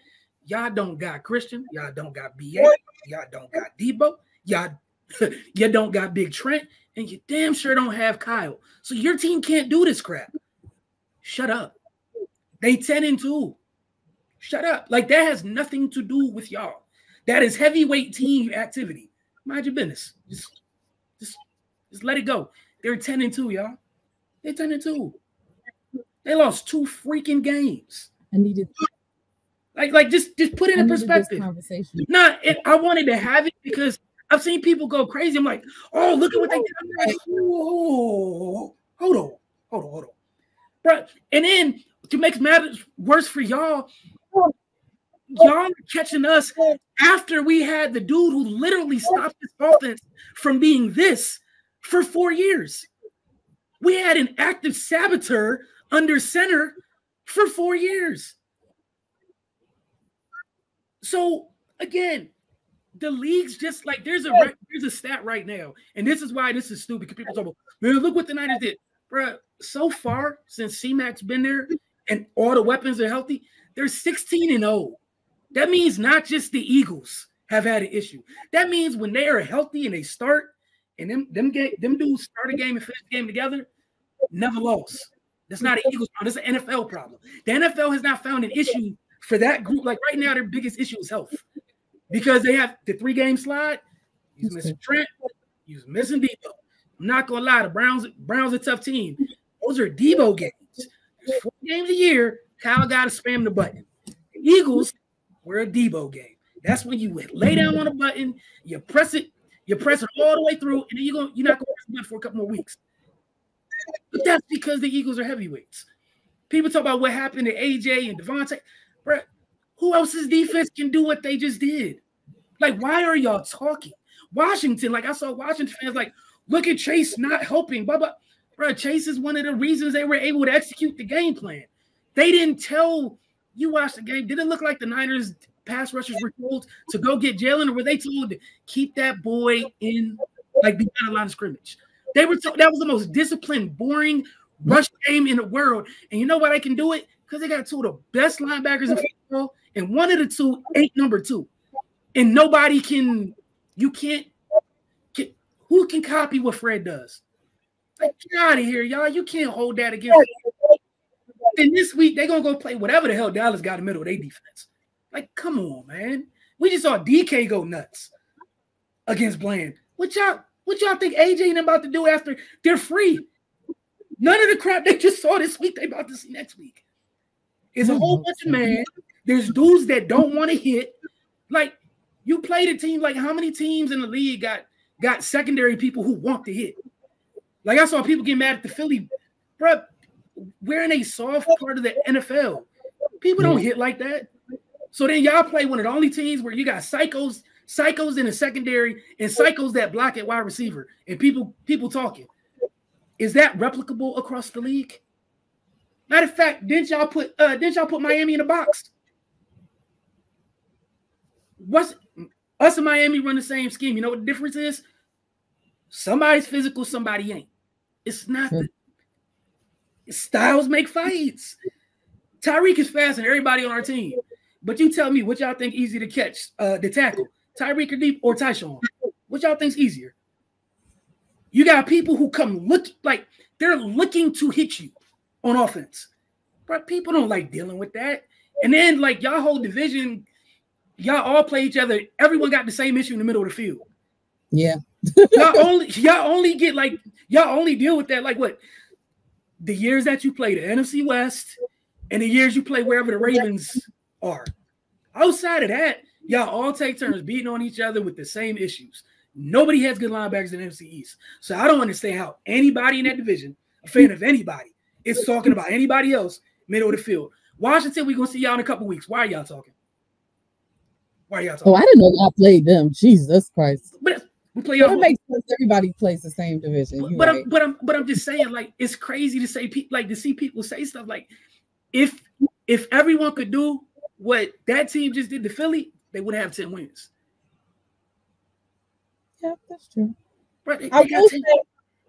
Y'all don't got Christian. Y'all don't got BA. Y'all don't got Debo. Y'all, you don't got Big Trent. And you damn sure don't have Kyle. So your team can't do this crap. Shut up. They 10 and 2. Shut up. Like that has nothing to do with y'all. That is heavyweight team activity. Mind your business. Just, just, just let it go. They're 10 and 2, y'all. They're 10 and 2. They lost two freaking games. I needed like, like just just put it in perspective. Conversation. Nah, it, I wanted to have it because I've seen people go crazy. I'm like, oh, look at what they did. I'm like, whoa, hold on, hold on, hold on, bro. And then to make matters worse for y'all, y'all are catching us after we had the dude who literally stopped this offense from being this for four years. We had an active saboteur under center for four years. So again, the league's just like there's a there's a stat right now, and this is why this is stupid. Because people talk about, man, look what the Niners did, bro. So far since C-Mac's been there and all the weapons are healthy, they're 16 and 0. That means not just the Eagles have had an issue. That means when they are healthy and they start, and them them get them dudes start a game and finish the game together, never lost. That's not an Eagles problem. That's an NFL problem. The NFL has not found an issue for that group. Like right now, their biggest issue is health because they have the three game slide. He's missing Trent. He's missing Debo. I'm not gonna lie, the Browns Browns a tough team. Those are Debo games. Four games a year. Kyle got to spam the button. Eagles were a Debo game. That's when you lay down on a button, you press it, you press it all the way through, and then you're going you're not gonna press the button for a couple more weeks. But that's because the Eagles are heavyweights. People talk about what happened to AJ and DeVonta. Bro, who else's defense can do what they just did? Like, why are y'all talking? Washington, like I saw Washington fans like, look at Chase not helping. Blah, blah. Bro, Chase is one of the reasons they were able to execute the game plan. They didn't tell you watch the game. Did it look like the Niners pass rushers were told to go get Jalen, or were they told to keep that boy in like behind the line of scrimmage? They were told that was the most disciplined, boring rush game in the world. And you know why they can do it? Because they got two of the best linebackers in football, and one of the two ain't number two. And nobody can, you can't, can, who can copy what Fred does? Like, get out of here, y'all. You can't hold that against. And this week, they're going to go play whatever the hell Dallas got in the middle of their defense. Like, come on, man. We just saw DK go nuts against Bland. What y'all, what y'all think AJ and about to do after they're free? None of the crap they just saw this week, they about to see next week. It's a whole bunch of man. There's dudes that don't want to hit. Like you played a team. Like how many teams in the league got got secondary people who want to hit? Like I saw people get mad at the Philly, bro. We're in a soft part of the NFL. People don't hit like that. So then y'all play one of the only teams where you got psychos, psychos in the secondary, and psychos that block at wide receiver, and people people talking. Is that replicable across the league? Matter of fact, didn't y'all put uh didn't y'all put Miami in a box? What's us and Miami run the same scheme. You know what the difference is? Somebody's physical, somebody ain't. It's not the, styles make fights. Tyreek is fast and everybody on our team. But you tell me what y'all think easy to catch, uh, the tackle, Tyreek or deep or Tyshawn. What y'all think's easier? You got people who come look like they're looking to hit you on offense. But people don't like dealing with that. And then like y'all whole division, y'all all play each other. Everyone got the same issue in the middle of the field. Yeah. Y'all only y'all only get like y'all only deal with that like what the years that you play the NFC West and the years you play wherever the Ravens are. Outside of that, y'all all take turns beating on each other with the same issues. Nobody has good linebackers in the NFC East. So I don't understand how anybody in that division, a fan of anybody, is talking about anybody else middle of the field. Washington, we're gonna see y'all in a couple weeks. Why are y'all talking? Why y'all oh, talking? Oh, I didn't know y'all played them. Jesus Christ. But play it makes sense. Everybody plays the same division. But, but right. I'm but I'm but I'm just saying, like, it's crazy to say pe- like to see people say stuff like if if everyone could do what that team just did to Philly, they would have 10 wins. yeah, that's true. I will 10 say,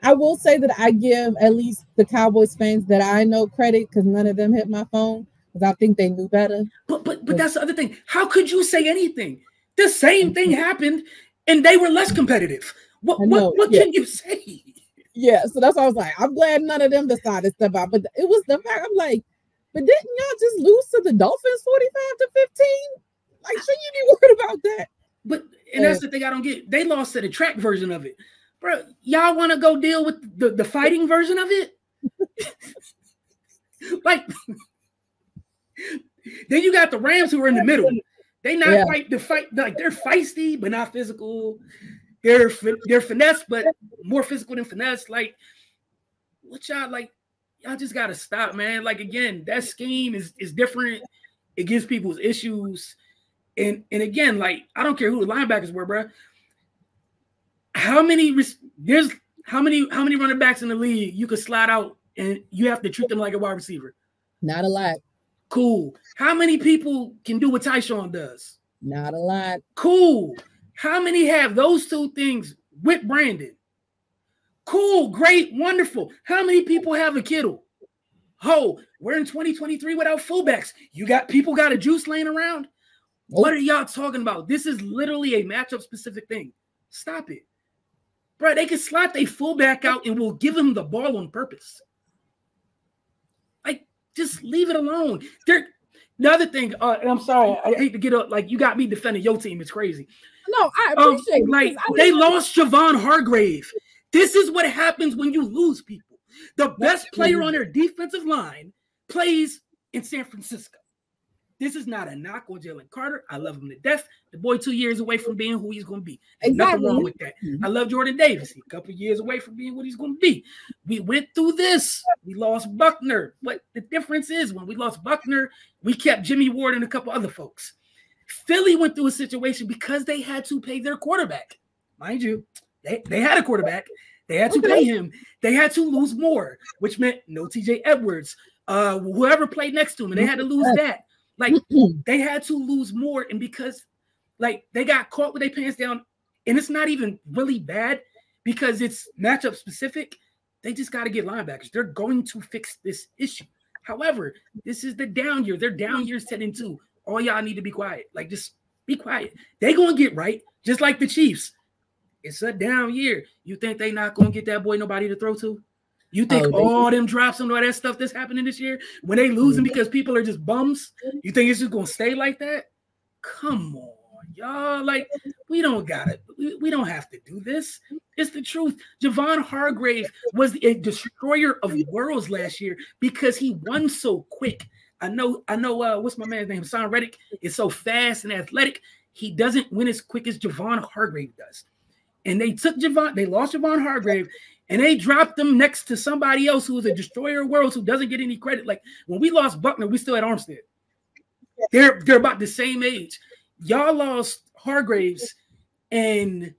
I will say that I give at least the Cowboys fans that I know credit because none of them hit my phone because I think they knew better. But but but that's the other thing. How could you say anything? The same thing happened, and they were less competitive. What what, what yeah. can you say? Yeah, so that's why I was like, I'm glad none of them decided to step out. But it was the fact I'm like, but didn't y'all just lose to the Dolphins 45 to 15? Like, shouldn't you be worried about that? But and that's the thing I don't get. They lost to the track version of it, bro. Y'all want to go deal with the, the fighting version of it? like, then you got the Rams who are in the middle. They not Yeah. fight the fight like they're feisty but not physical. They're they're finesse but more physical than finesse. Like, what y'all like? Y'all just gotta stop, man. Like again, that scheme is is different. It gives people's issues. And and again, like I don't care who the linebackers were, bro. How many there's how many how many running backs in the league you could slide out and you have to treat them like a wide receiver? Not a lot. Cool. How many people can do what Tyshawn does? Not a lot. Cool. How many have those two things with Brandon? Cool, great, wonderful. How many people have a Kittle? Ho, we're in 2023 without fullbacks. You got people got a juice laying around. What are y'all talking about? This is literally a matchup specific thing. Stop it. Bro, they can slot their fullback out and we'll give him the ball on purpose. Just leave it alone. There, another thing, uh, and I'm sorry, I hate to get up. Like, you got me defending your team. It's crazy. No, I Um, appreciate it, like they lost Javon Hargrave. This is what happens when you lose people. The best player on their defensive line plays in San Francisco. This is not a knock on Jalen Carter. I love him to death. The boy two years away from being who he's going to be. There's Nothing wrong with that. I love Jordan Davis. A couple years away from being what he's going to be. We went through this. We lost Buckner. But the difference is when we lost Buckner, we kept Jimmy Ward and a couple other folks. Philly went through a situation because they had to pay their quarterback. Mind you, they, they had a quarterback. They had to pay him. They had to lose more, which meant no TJ Edwards. Uh, whoever played next to him, and they had to lose that. Like mm-hmm. they had to lose more, and because like they got caught with their pants down, and it's not even really bad because it's matchup specific. They just got to get linebackers. They're going to fix this issue. However, this is the down year. They're down years 10 and 2. All y'all need to be quiet. Like, just be quiet. They gonna get right, just like the Chiefs. It's a down year. You think they not gonna get that boy nobody to throw to? You think Oh, all them drops and all that stuff that's happening this year when they losing mm-hmm. because people are just bums? Mm-hmm. You think it's just gonna stay like that? Come on, y'all. Like, we don't got it. We, we don't have to do this. Mm-hmm. It's the truth. Javon Hargrave was a destroyer of worlds last year because he won so quick. I know, I know. Uh, what's my man's name? Haason Reddick is so fast and athletic. He doesn't win as quick as Javon Hargrave does. And they took Javon, they lost Javon Hargrave, and they dropped him next to somebody else who is a destroyer of worlds who doesn't get any credit. Like when we lost Buckner, we still had Armstead. They're they're about the same age. Y'all lost Hargraves and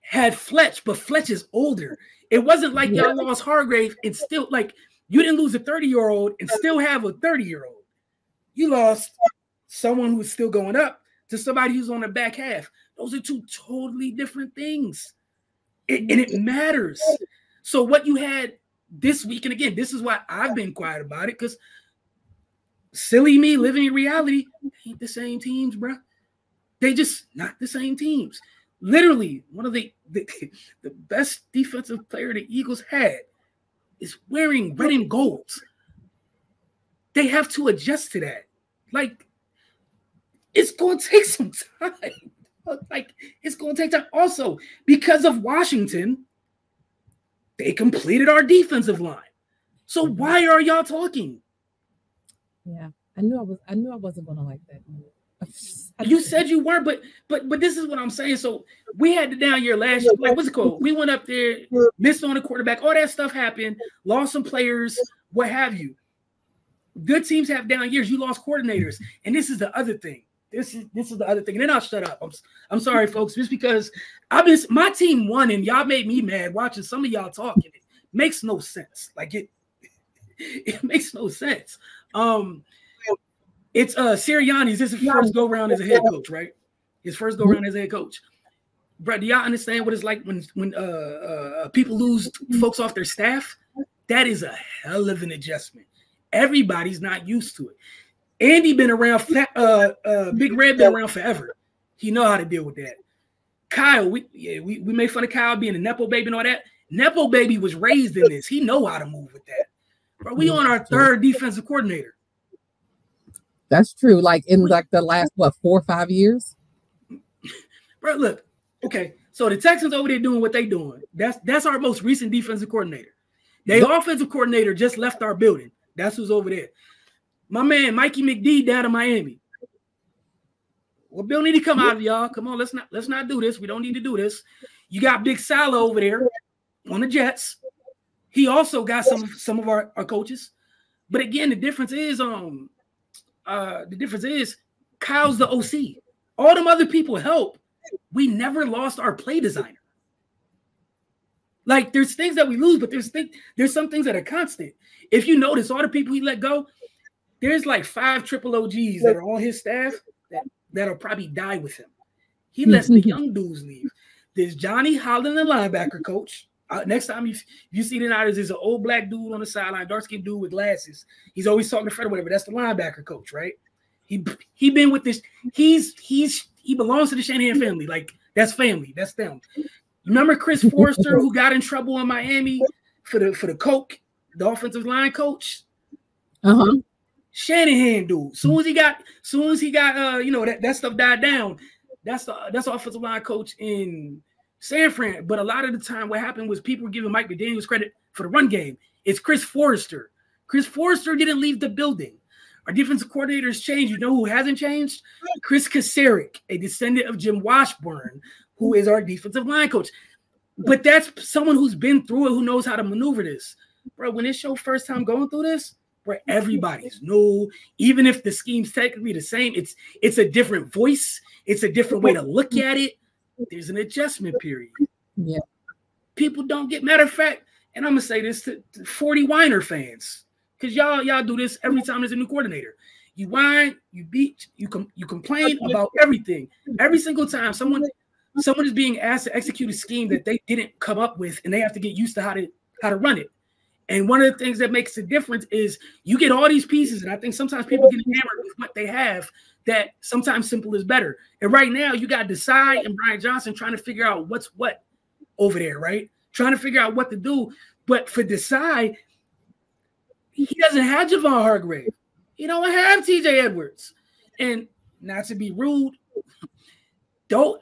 had Fletch, but Fletch is older. It wasn't like y'all lost Hargrave and still like you didn't lose a 30 year old and still have a 30 year old. You lost someone who's still going up to somebody who's on the back half. Those are two totally different things. It- and it matters. So, what you had this week, and again, this is why I've been quiet about it because silly me living in reality ain't the same teams, bro. They just not the same teams. Literally, one of the, the, the best defensive player the Eagles had is wearing red and gold. They have to adjust to that. Like, it's going to take some time. Like, it's going to take time. Also, because of Washington, they completed our defensive line. So mm-hmm. why are y'all talking? Yeah, I knew I was. I knew I wasn't gonna like that. You said you weren't, but but but this is what I'm saying. So we had the down year last year. Like what's it called? We went up there, missed on the quarterback. All that stuff happened. Lost some players, what have you. Good teams have down years. You lost coordinators, and this is the other thing. This is this is the other thing. And then I'll shut up. I'm I'm sorry, folks, just because I've been my team won and y'all made me mad watching some of y'all talking. It makes no sense. Like it it makes no sense. Um it's uh Sirianni's this is his first go round as a head coach, right? His first go round as a head coach. Bro, do y'all understand what it's like when when uh, uh people lose folks off their staff? That is a hell of an adjustment. Everybody's not used to it. Andy been around. Uh, uh, Big Red been around forever. He know how to deal with that. Kyle, we yeah, we, we made fun of Kyle being a nepo baby and all that. Nepo baby was raised in this. He know how to move with that. Bro, we on our third defensive coordinator. That's true. Like in like the last what four or five years. Bro, look. Okay, so the Texans over there doing what they doing. That's that's our most recent defensive coordinator. They offensive coordinator just left our building. That's who's over there. My man Mikey McD down in Miami. Well, Bill need to come out of y'all. Come on, let's not let's not do this. We don't need to do this. You got Big Salah over there on the Jets. He also got some some of our, our coaches. But again, the difference is um uh the difference is Kyle's the OC. All them other people help. We never lost our play designer. Like there's things that we lose, but there's things there's some things that are constant. If you notice, all the people he let go, there's like five triple OGs that are on his staff that, that'll probably die with him. He lets the young dudes leave. There's Johnny Holland, the linebacker coach. Uh, next time you you see the Niners, there's an old black dude on the sideline, dark skinned dude with glasses. He's always talking to Fred or whatever. That's the linebacker coach, right? He he been with this. He's he's he belongs to the Shanahan family. Like that's family. That's them. Remember Chris Foerster who got in trouble in Miami for the for the coke, the offensive line coach. Uh huh. Shanahan dude. Soon as he got, soon as he got, uh, you know that that stuff died down. That's the that's the offensive line coach in San Fran. But a lot of the time, what happened was people were giving Mike McDaniel's credit for the run game. It's Chris Foerster. Chris Foerster didn't leave the building. Our defensive coordinators changed. You know who hasn't changed? Chris Kocurek, a descendant of Jim Washburn, who is our defensive line coach. But that's someone who's been through it, who knows how to maneuver this. Bro, when it's your first time going through this, where everybody's new, even if the scheme's technically the same, it's it's a different voice, it's a different way to look at it. There's an adjustment period. Yeah. People don't get matter of fact, and I'm gonna say this to, to 40 whiner fans, because y'all y'all do this every time there's a new coordinator. You whine, you beat, you com- you complain about everything. Every single time someone someone is being asked to execute a scheme that they didn't come up with, and they have to get used to how to how to run it. And one of the things that makes a difference is you get all these pieces, and I think sometimes people get enamored with what they have. That sometimes simple is better. And right now, you got Desai and Brian Johnson trying to figure out what's what over there, right? Trying to figure out what to do. But for Desai, he doesn't have Javon Hargrave. He don't have TJ Edwards. And not to be rude, don't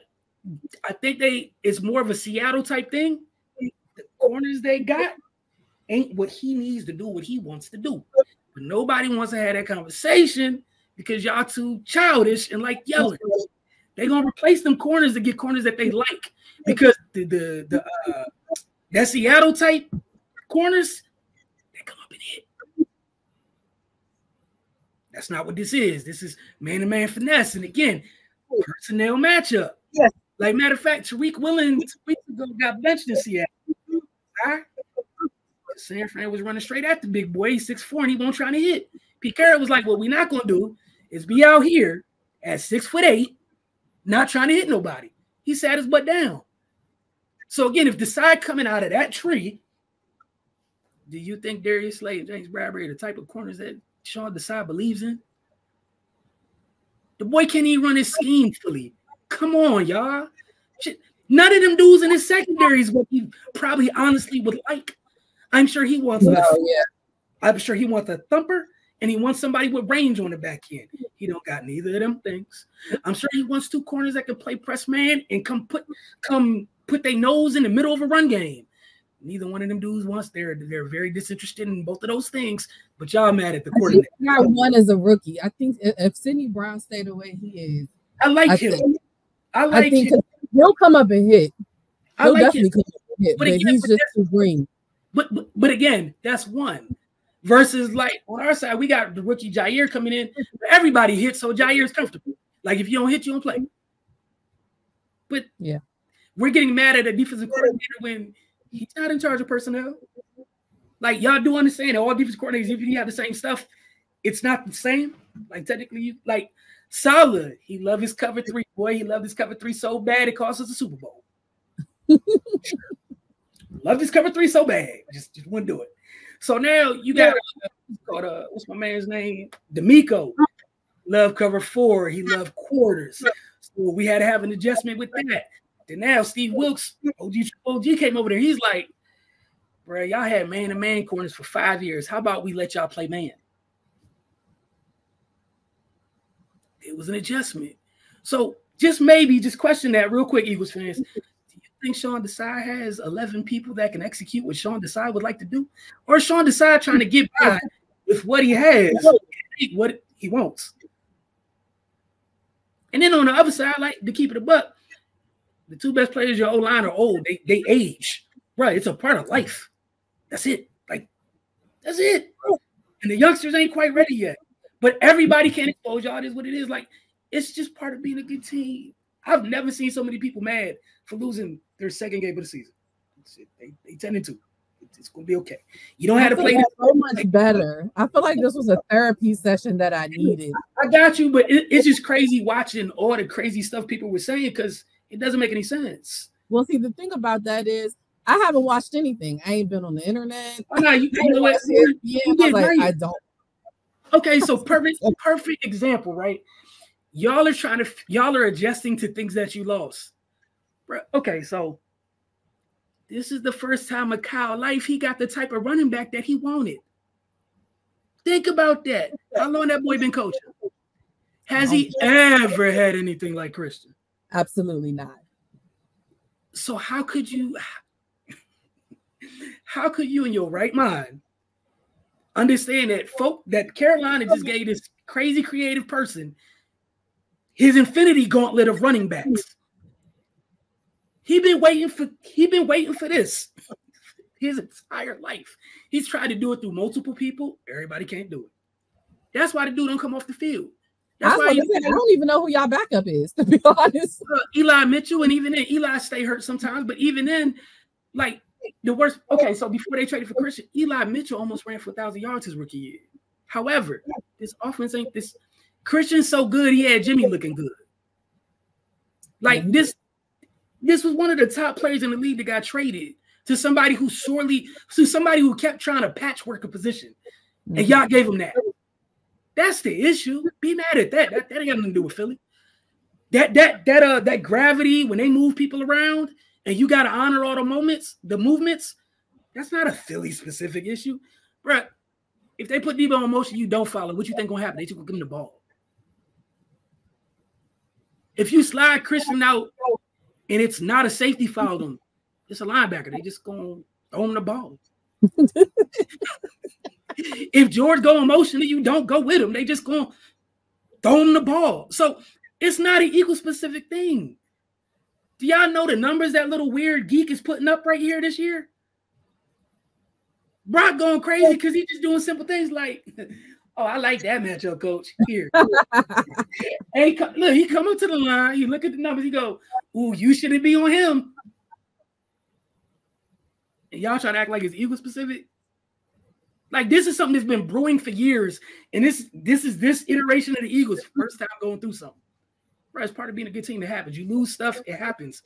I think they it's more of a Seattle type thing. The corners they got ain't what he needs to do what he wants to do. But nobody wants to have that conversation because y'all too childish and like yelling. They're gonna replace them corners to get corners that they like because the the the uh, that Seattle type corners they come up and hit. That's not what this is. This is man to man finesse, and again, personnel matchup. Yes. Like matter of fact, Tariq Woolen weeks ago got benched in Seattle. San Fran was running straight at the big boy. He's 6'4 and he won't try to hit. Pete Carroll was like, What we're not gonna do is be out here at six foot eight, not trying to hit nobody. He sat his butt down. So again, if Desai coming out of that tree, do you think Darius Slay and James Bradberry are the type of corners that Sean Desai believes in? The boy can't even run his scheme fully. Come on, y'all. None of them dudes in his secondary is what he probably honestly would like. I'm sure he wants. No, yeah. I'm sure he wants a thumper and he wants somebody with range on the back end. He don't got neither of them things. I'm sure he wants two corners that can play press man and come put come put their nose in the middle of a run game. Neither one of them dudes wants. They're they're very disinterested in both of those things. But y'all mad at the coordinator. Not one as a rookie. I think if, if Sydney Brown stayed the way he is, I like I him. Think, I like I think him. He'll come up and hit. He'll like definitely him. come up and hit, but, but again, he's just too green. But, but but again, that's one. Versus like on our side, we got the rookie Ji'Ayir coming in. Everybody hits, so Ji'Ayir's comfortable. Like if you don't hit, you don't play. But Yeah. we're getting mad at a defensive coordinator when he's not in charge of personnel. Like y'all do understand that all defensive coordinators, if you have the same stuff, it's not the same. Like technically, you like solid. He loved his cover three, boy. He loved his cover three so bad it cost us a Super Bowl. loved this cover three so bad, just just wouldn't do it. So now you got uh, what's uh, what's my man's name? DeMeco. Love cover four. He loved quarters. So we had to have an adjustment with that. Then now Steve Wilks, OG, OG came over there. He's like, bro, y'all had man to man corners for five years. How about we let y'all play man? It was an adjustment. So just maybe just question that real quick, Eagles fans. Think Sean Desai has 11 people that can execute what Sean Desai would like to do? Or Sean Desai trying to get by with what he has, what he wants? And then on the other side, like to keep it a buck, the two best players your O line are old. They they age. Right. It's a part of life. That's it. Like, that's it. And the youngsters ain't quite ready yet. But everybody can't expose y'all. It is what it is. Like, it's just part of being a good team. I've never seen so many people mad for losing their second game of the season. They, they 10 and 2. It's, gonna be okay. You don't have to play this. so much better. I feel like this was a therapy session that I needed. I got you, but it, it's just crazy watching all the crazy stuff people were saying because it doesn't make any sense. Well, see, the thing about that is I haven't watched anything. I ain't been on the internet. Oh, no, you, I you know what? Yeah, You I like, great. I don't. Okay, so perfect, perfect example, right? Y'all are trying to, y'all are adjusting to things that you lost. Bruh, Okay, so this is the first time in Kyle life he got the type of running back that he wanted. Think about that. How long that boy been coaching? Has he ever had anything like Christian? Absolutely not. So how could you how could you in your right mind understand that folk that Carolina just gave this crazy creative person his infinity gauntlet of running backs? He been waiting for he been waiting for this his entire life. He's tried to do it through multiple people. Everybody can't do it. That's why the dude don't come off the field. I, That's was why I don't even know who y'all backup is, to be honest. uh, Eli Mitchell, and even then, Eli stay hurt sometimes. But even then, like the worst. Okay, so before they traded for Christian, Eli Mitchell almost ran for a thousand yards his rookie year. However, this offense ain't this. Christian's so good, he had Jimmy looking good. Like this, this was one of the top players in the league that got traded to somebody who sorely, to somebody who kept trying to patchwork a position, and y'all gave him that. That's the issue. Be mad at that. That, that ain't got nothing to do with Philly. That that that uh that gravity when they move people around and you gotta honor all the moments, the movements. That's not a Philly specific issue, Bruh, If they put Debo in motion, you don't follow. What you think gonna happen? They just gonna give him the ball. If you slide Christian out and it's not a safety foul, them it's a linebacker. They just gonna throw him the ball. if George go emotionally, you don't go with him. They just gonna throw him the ball. So it's not an Eagle specific thing. Do y'all know the numbers that little weird geek is putting up right here this year? Brock going crazy because he's just doing simple things like, oh, I like that matchup, coach. Here. hey, look, he come up to the line, you look at the numbers, he go, ooh, you shouldn't be on him. And y'all trying to act like it's Eagle specific. Like this is something that's been brewing for years, and this this is this iteration of the Eagles first time going through something. Right, it's part of being a good team. It happens. You lose stuff, it happens.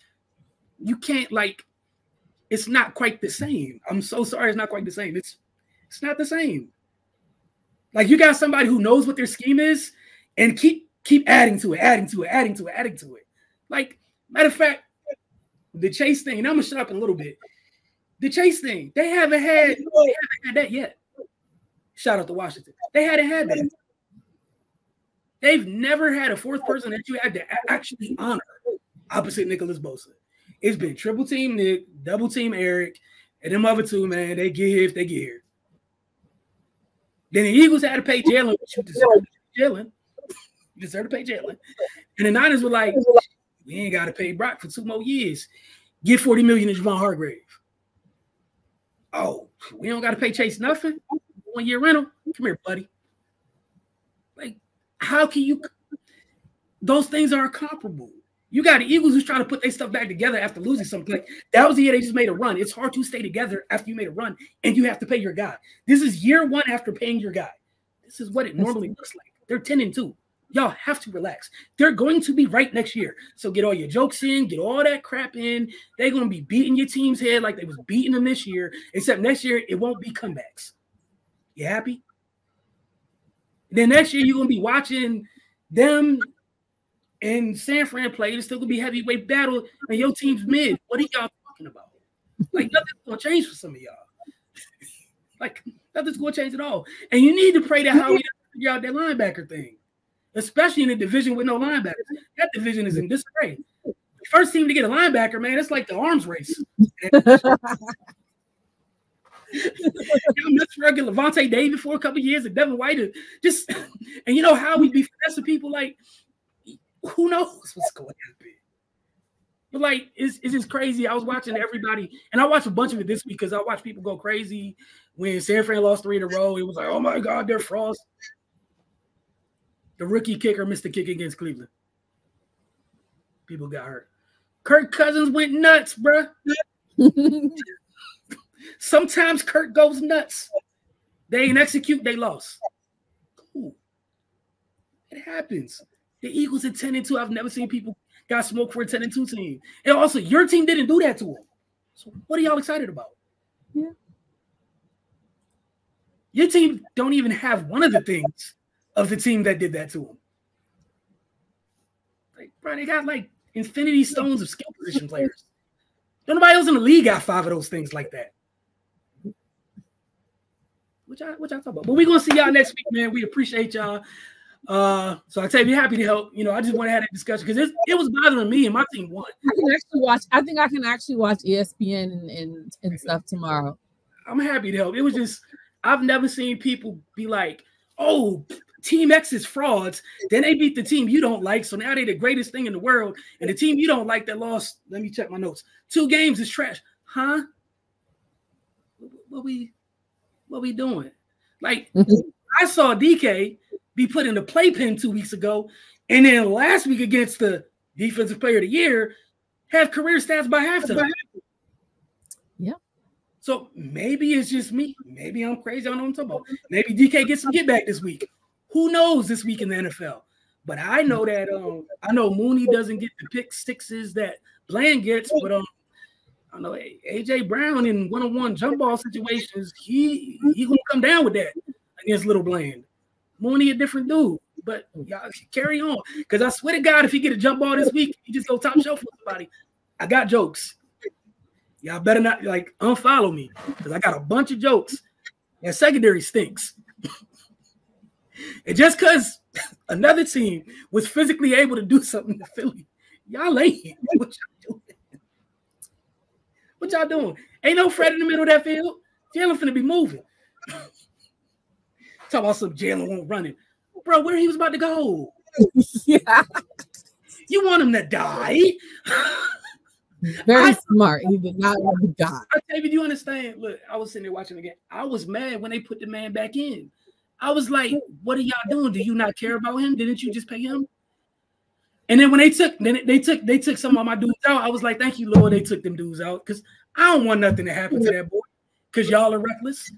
You can't like. It's not quite the same. I'm so sorry. It's not quite the same. It's it's not the same. Like you got somebody who knows what their scheme is, and keep keep adding to it, adding to it, adding to it, adding to it. Like matter of fact, the chase thing. And I'm gonna shut up in a little bit. The chase thing. They haven't had. They haven't had that yet. Shout out to Washington. They hadn't had that. They've never had a fourth person that you had to actually honor opposite Nicholas Bosa. It's been triple team Nick, double team Eric, and them other two, man, they get here if they get here. Then the Eagles had to pay Jalen, which you deserve to pay Jalen. You deserve to pay Jalen. And the Niners were like, we ain't got to pay Brock for two more years. Get 40 million to Javon Hargrave. Oh, we don't got to pay Chase nothing. One year rental. Come here, buddy. Like, how can you? those things are comparable. You got the Eagles who's trying to put their stuff back together after losing something. Like that was the year they just made a run. It's hard to stay together after you made a run and you have to pay your guy. This is year one after paying your guy. This is what it normally looks like. They're 10 and 2. Y'all have to relax. They're going to be right next year. So get all your jokes in, get all that crap in. They're going to be beating your team's head like they was beating them this year, except next year it won't be comebacks. You happy? Then next year you're going to be watching them and San Fran play. It's still to be heavyweight battle, and your team's mid. What are y'all talking about? Like nothing's to change for some of y'all. like nothing's to change at all. And you need to pray that Howie figure out that linebacker thing especially in a division with no linebackers. That division is in disarray. First team to get a linebacker, man, it's like the arms race. Mr. Regular Lavonte David for a couple years and Devin White just and you know how we be finessing people like who knows what's going to happen. But like it's, it's just crazy. I was watching everybody, and I watched a bunch of it this week because I watched people go crazy when San Fran lost three in a row. It was like, oh my god, they're frost the rookie kicker missed the kick against Cleveland. People got hurt. Kirk Cousins went nuts, bro. Sometimes Kirk goes nuts. They ain't execute, they lost. Cool. It happens. The Eagles at 10 and 2. I've never seen people got smoked for a 10 and 2 team. And also, your team didn't do that to them. So what are y'all excited about? Yeah. Your team don't even have one of the things of the team that did that to them. Like, bro, they got like infinity stones of skill position players. Nobody else in the league got five of those things like that. Which I which I talk about. But we're gonna see y'all next week, man. We appreciate y'all. Uh, so I tell you, happy to help. You know, I just want to have that discussion because it, it was bothering me and my team won. I can actually watch. I think I can actually watch ESPN and, and, and stuff tomorrow. I'm happy to help. It was just I've never seen people be like, "Oh, Team X is frauds. Then they beat the team you don't like. So now they're the greatest thing in the world. And the team you don't like that lost, let me check my notes. Two games is trash. Huh? What we what we doing? Like I saw DK be put in the playpen two weeks ago, and then last week against the defensive player of the year, have career stats by halftime. Yeah. So maybe it's just me. Maybe I'm crazy. I don't know what I'm talking about. Maybe DK gets some get back this week. Who knows this week in the NFL? But I know that um I know Mooney doesn't get the pick sixes that Bland gets, but um I don't know AJ Brown in one-on-one jump ball situations, he he gonna come down with that against Little Bland. Mooney a different dude, but mm. y'all carry on. Because I swear to God, if he get a jump ball this week, he just go top shelf with somebody. I got jokes. Y'all better not like unfollow me because I got a bunch of jokes. And secondary stinks. And just because another team was physically able to do something to Philly, y'all ain't. What y'all doing? What y'all doing? Ain't no Fred in the middle of that field. Jalen finna be moving. Talk about some Jalen won't run it. Bro, where he was about to go. yeah. You want him to die? Very I, smart. He did not want to die. I tell you, you understand? Look, I was sitting there watching the game. I was mad when they put the man back in. I was like, what are y'all doing? Do you not care about him? Didn't you just pay him? And then when they took, then they took, they took some of my dudes out. I was like, thank you, Lord, they took them dudes out because I don't want nothing to happen to that boy because y'all are reckless.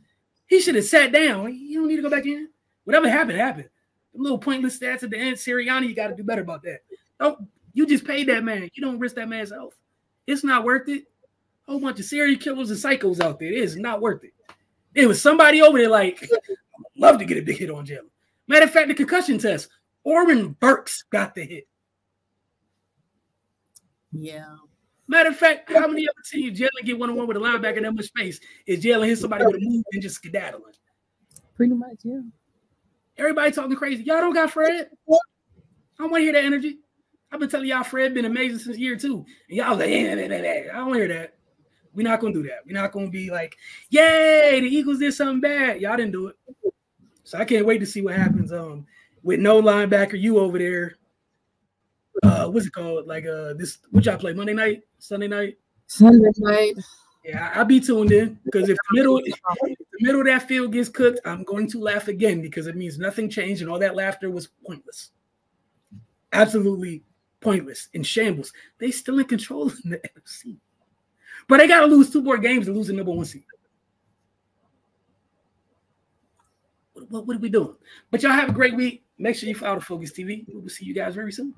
He should have sat down. You don't need to go back in. Whatever happened, happened. The little pointless stats at the end, Sirianni, you got to do better about that. Don't you just paid that man? You don't risk that man's health. It's not worth it. A whole bunch of serial killers and psychos out there. It is not worth it. It was somebody over there like, Love to get a big hit on Jalen. Matter of fact, the concussion test, Oren Burks got the hit. Yeah. Matter of fact, how many other teams Jalen get one on one with a linebacker in that much space? Is Jalen hit somebody with a move and just skedaddling? Pretty much, yeah. Everybody talking crazy. Y'all don't got Fred. I don't want to hear that energy. I've been telling y'all Fred been amazing since year two. And y'all like, yeah, yeah, yeah, yeah. I don't hear that. We're not gonna do that. We're not gonna be like, yay, the Eagles did something bad. Y'all didn't do it. So I can't wait to see what happens um with no linebacker, you over there. Uh what's it called? Like uh this what y'all play Monday night, Sunday night? Sunday night. Yeah, I'll be tuned in because if the middle if the middle of that field gets cooked, I'm going to laugh again because it means nothing changed and all that laughter was pointless. absolutely pointless and shambles. They still in control in the NFC. But they got to lose two more games to lose the number one seed. What, what, what are we doing? But y'all have a great week. Make sure you follow Focus TV. We will see you guys very soon.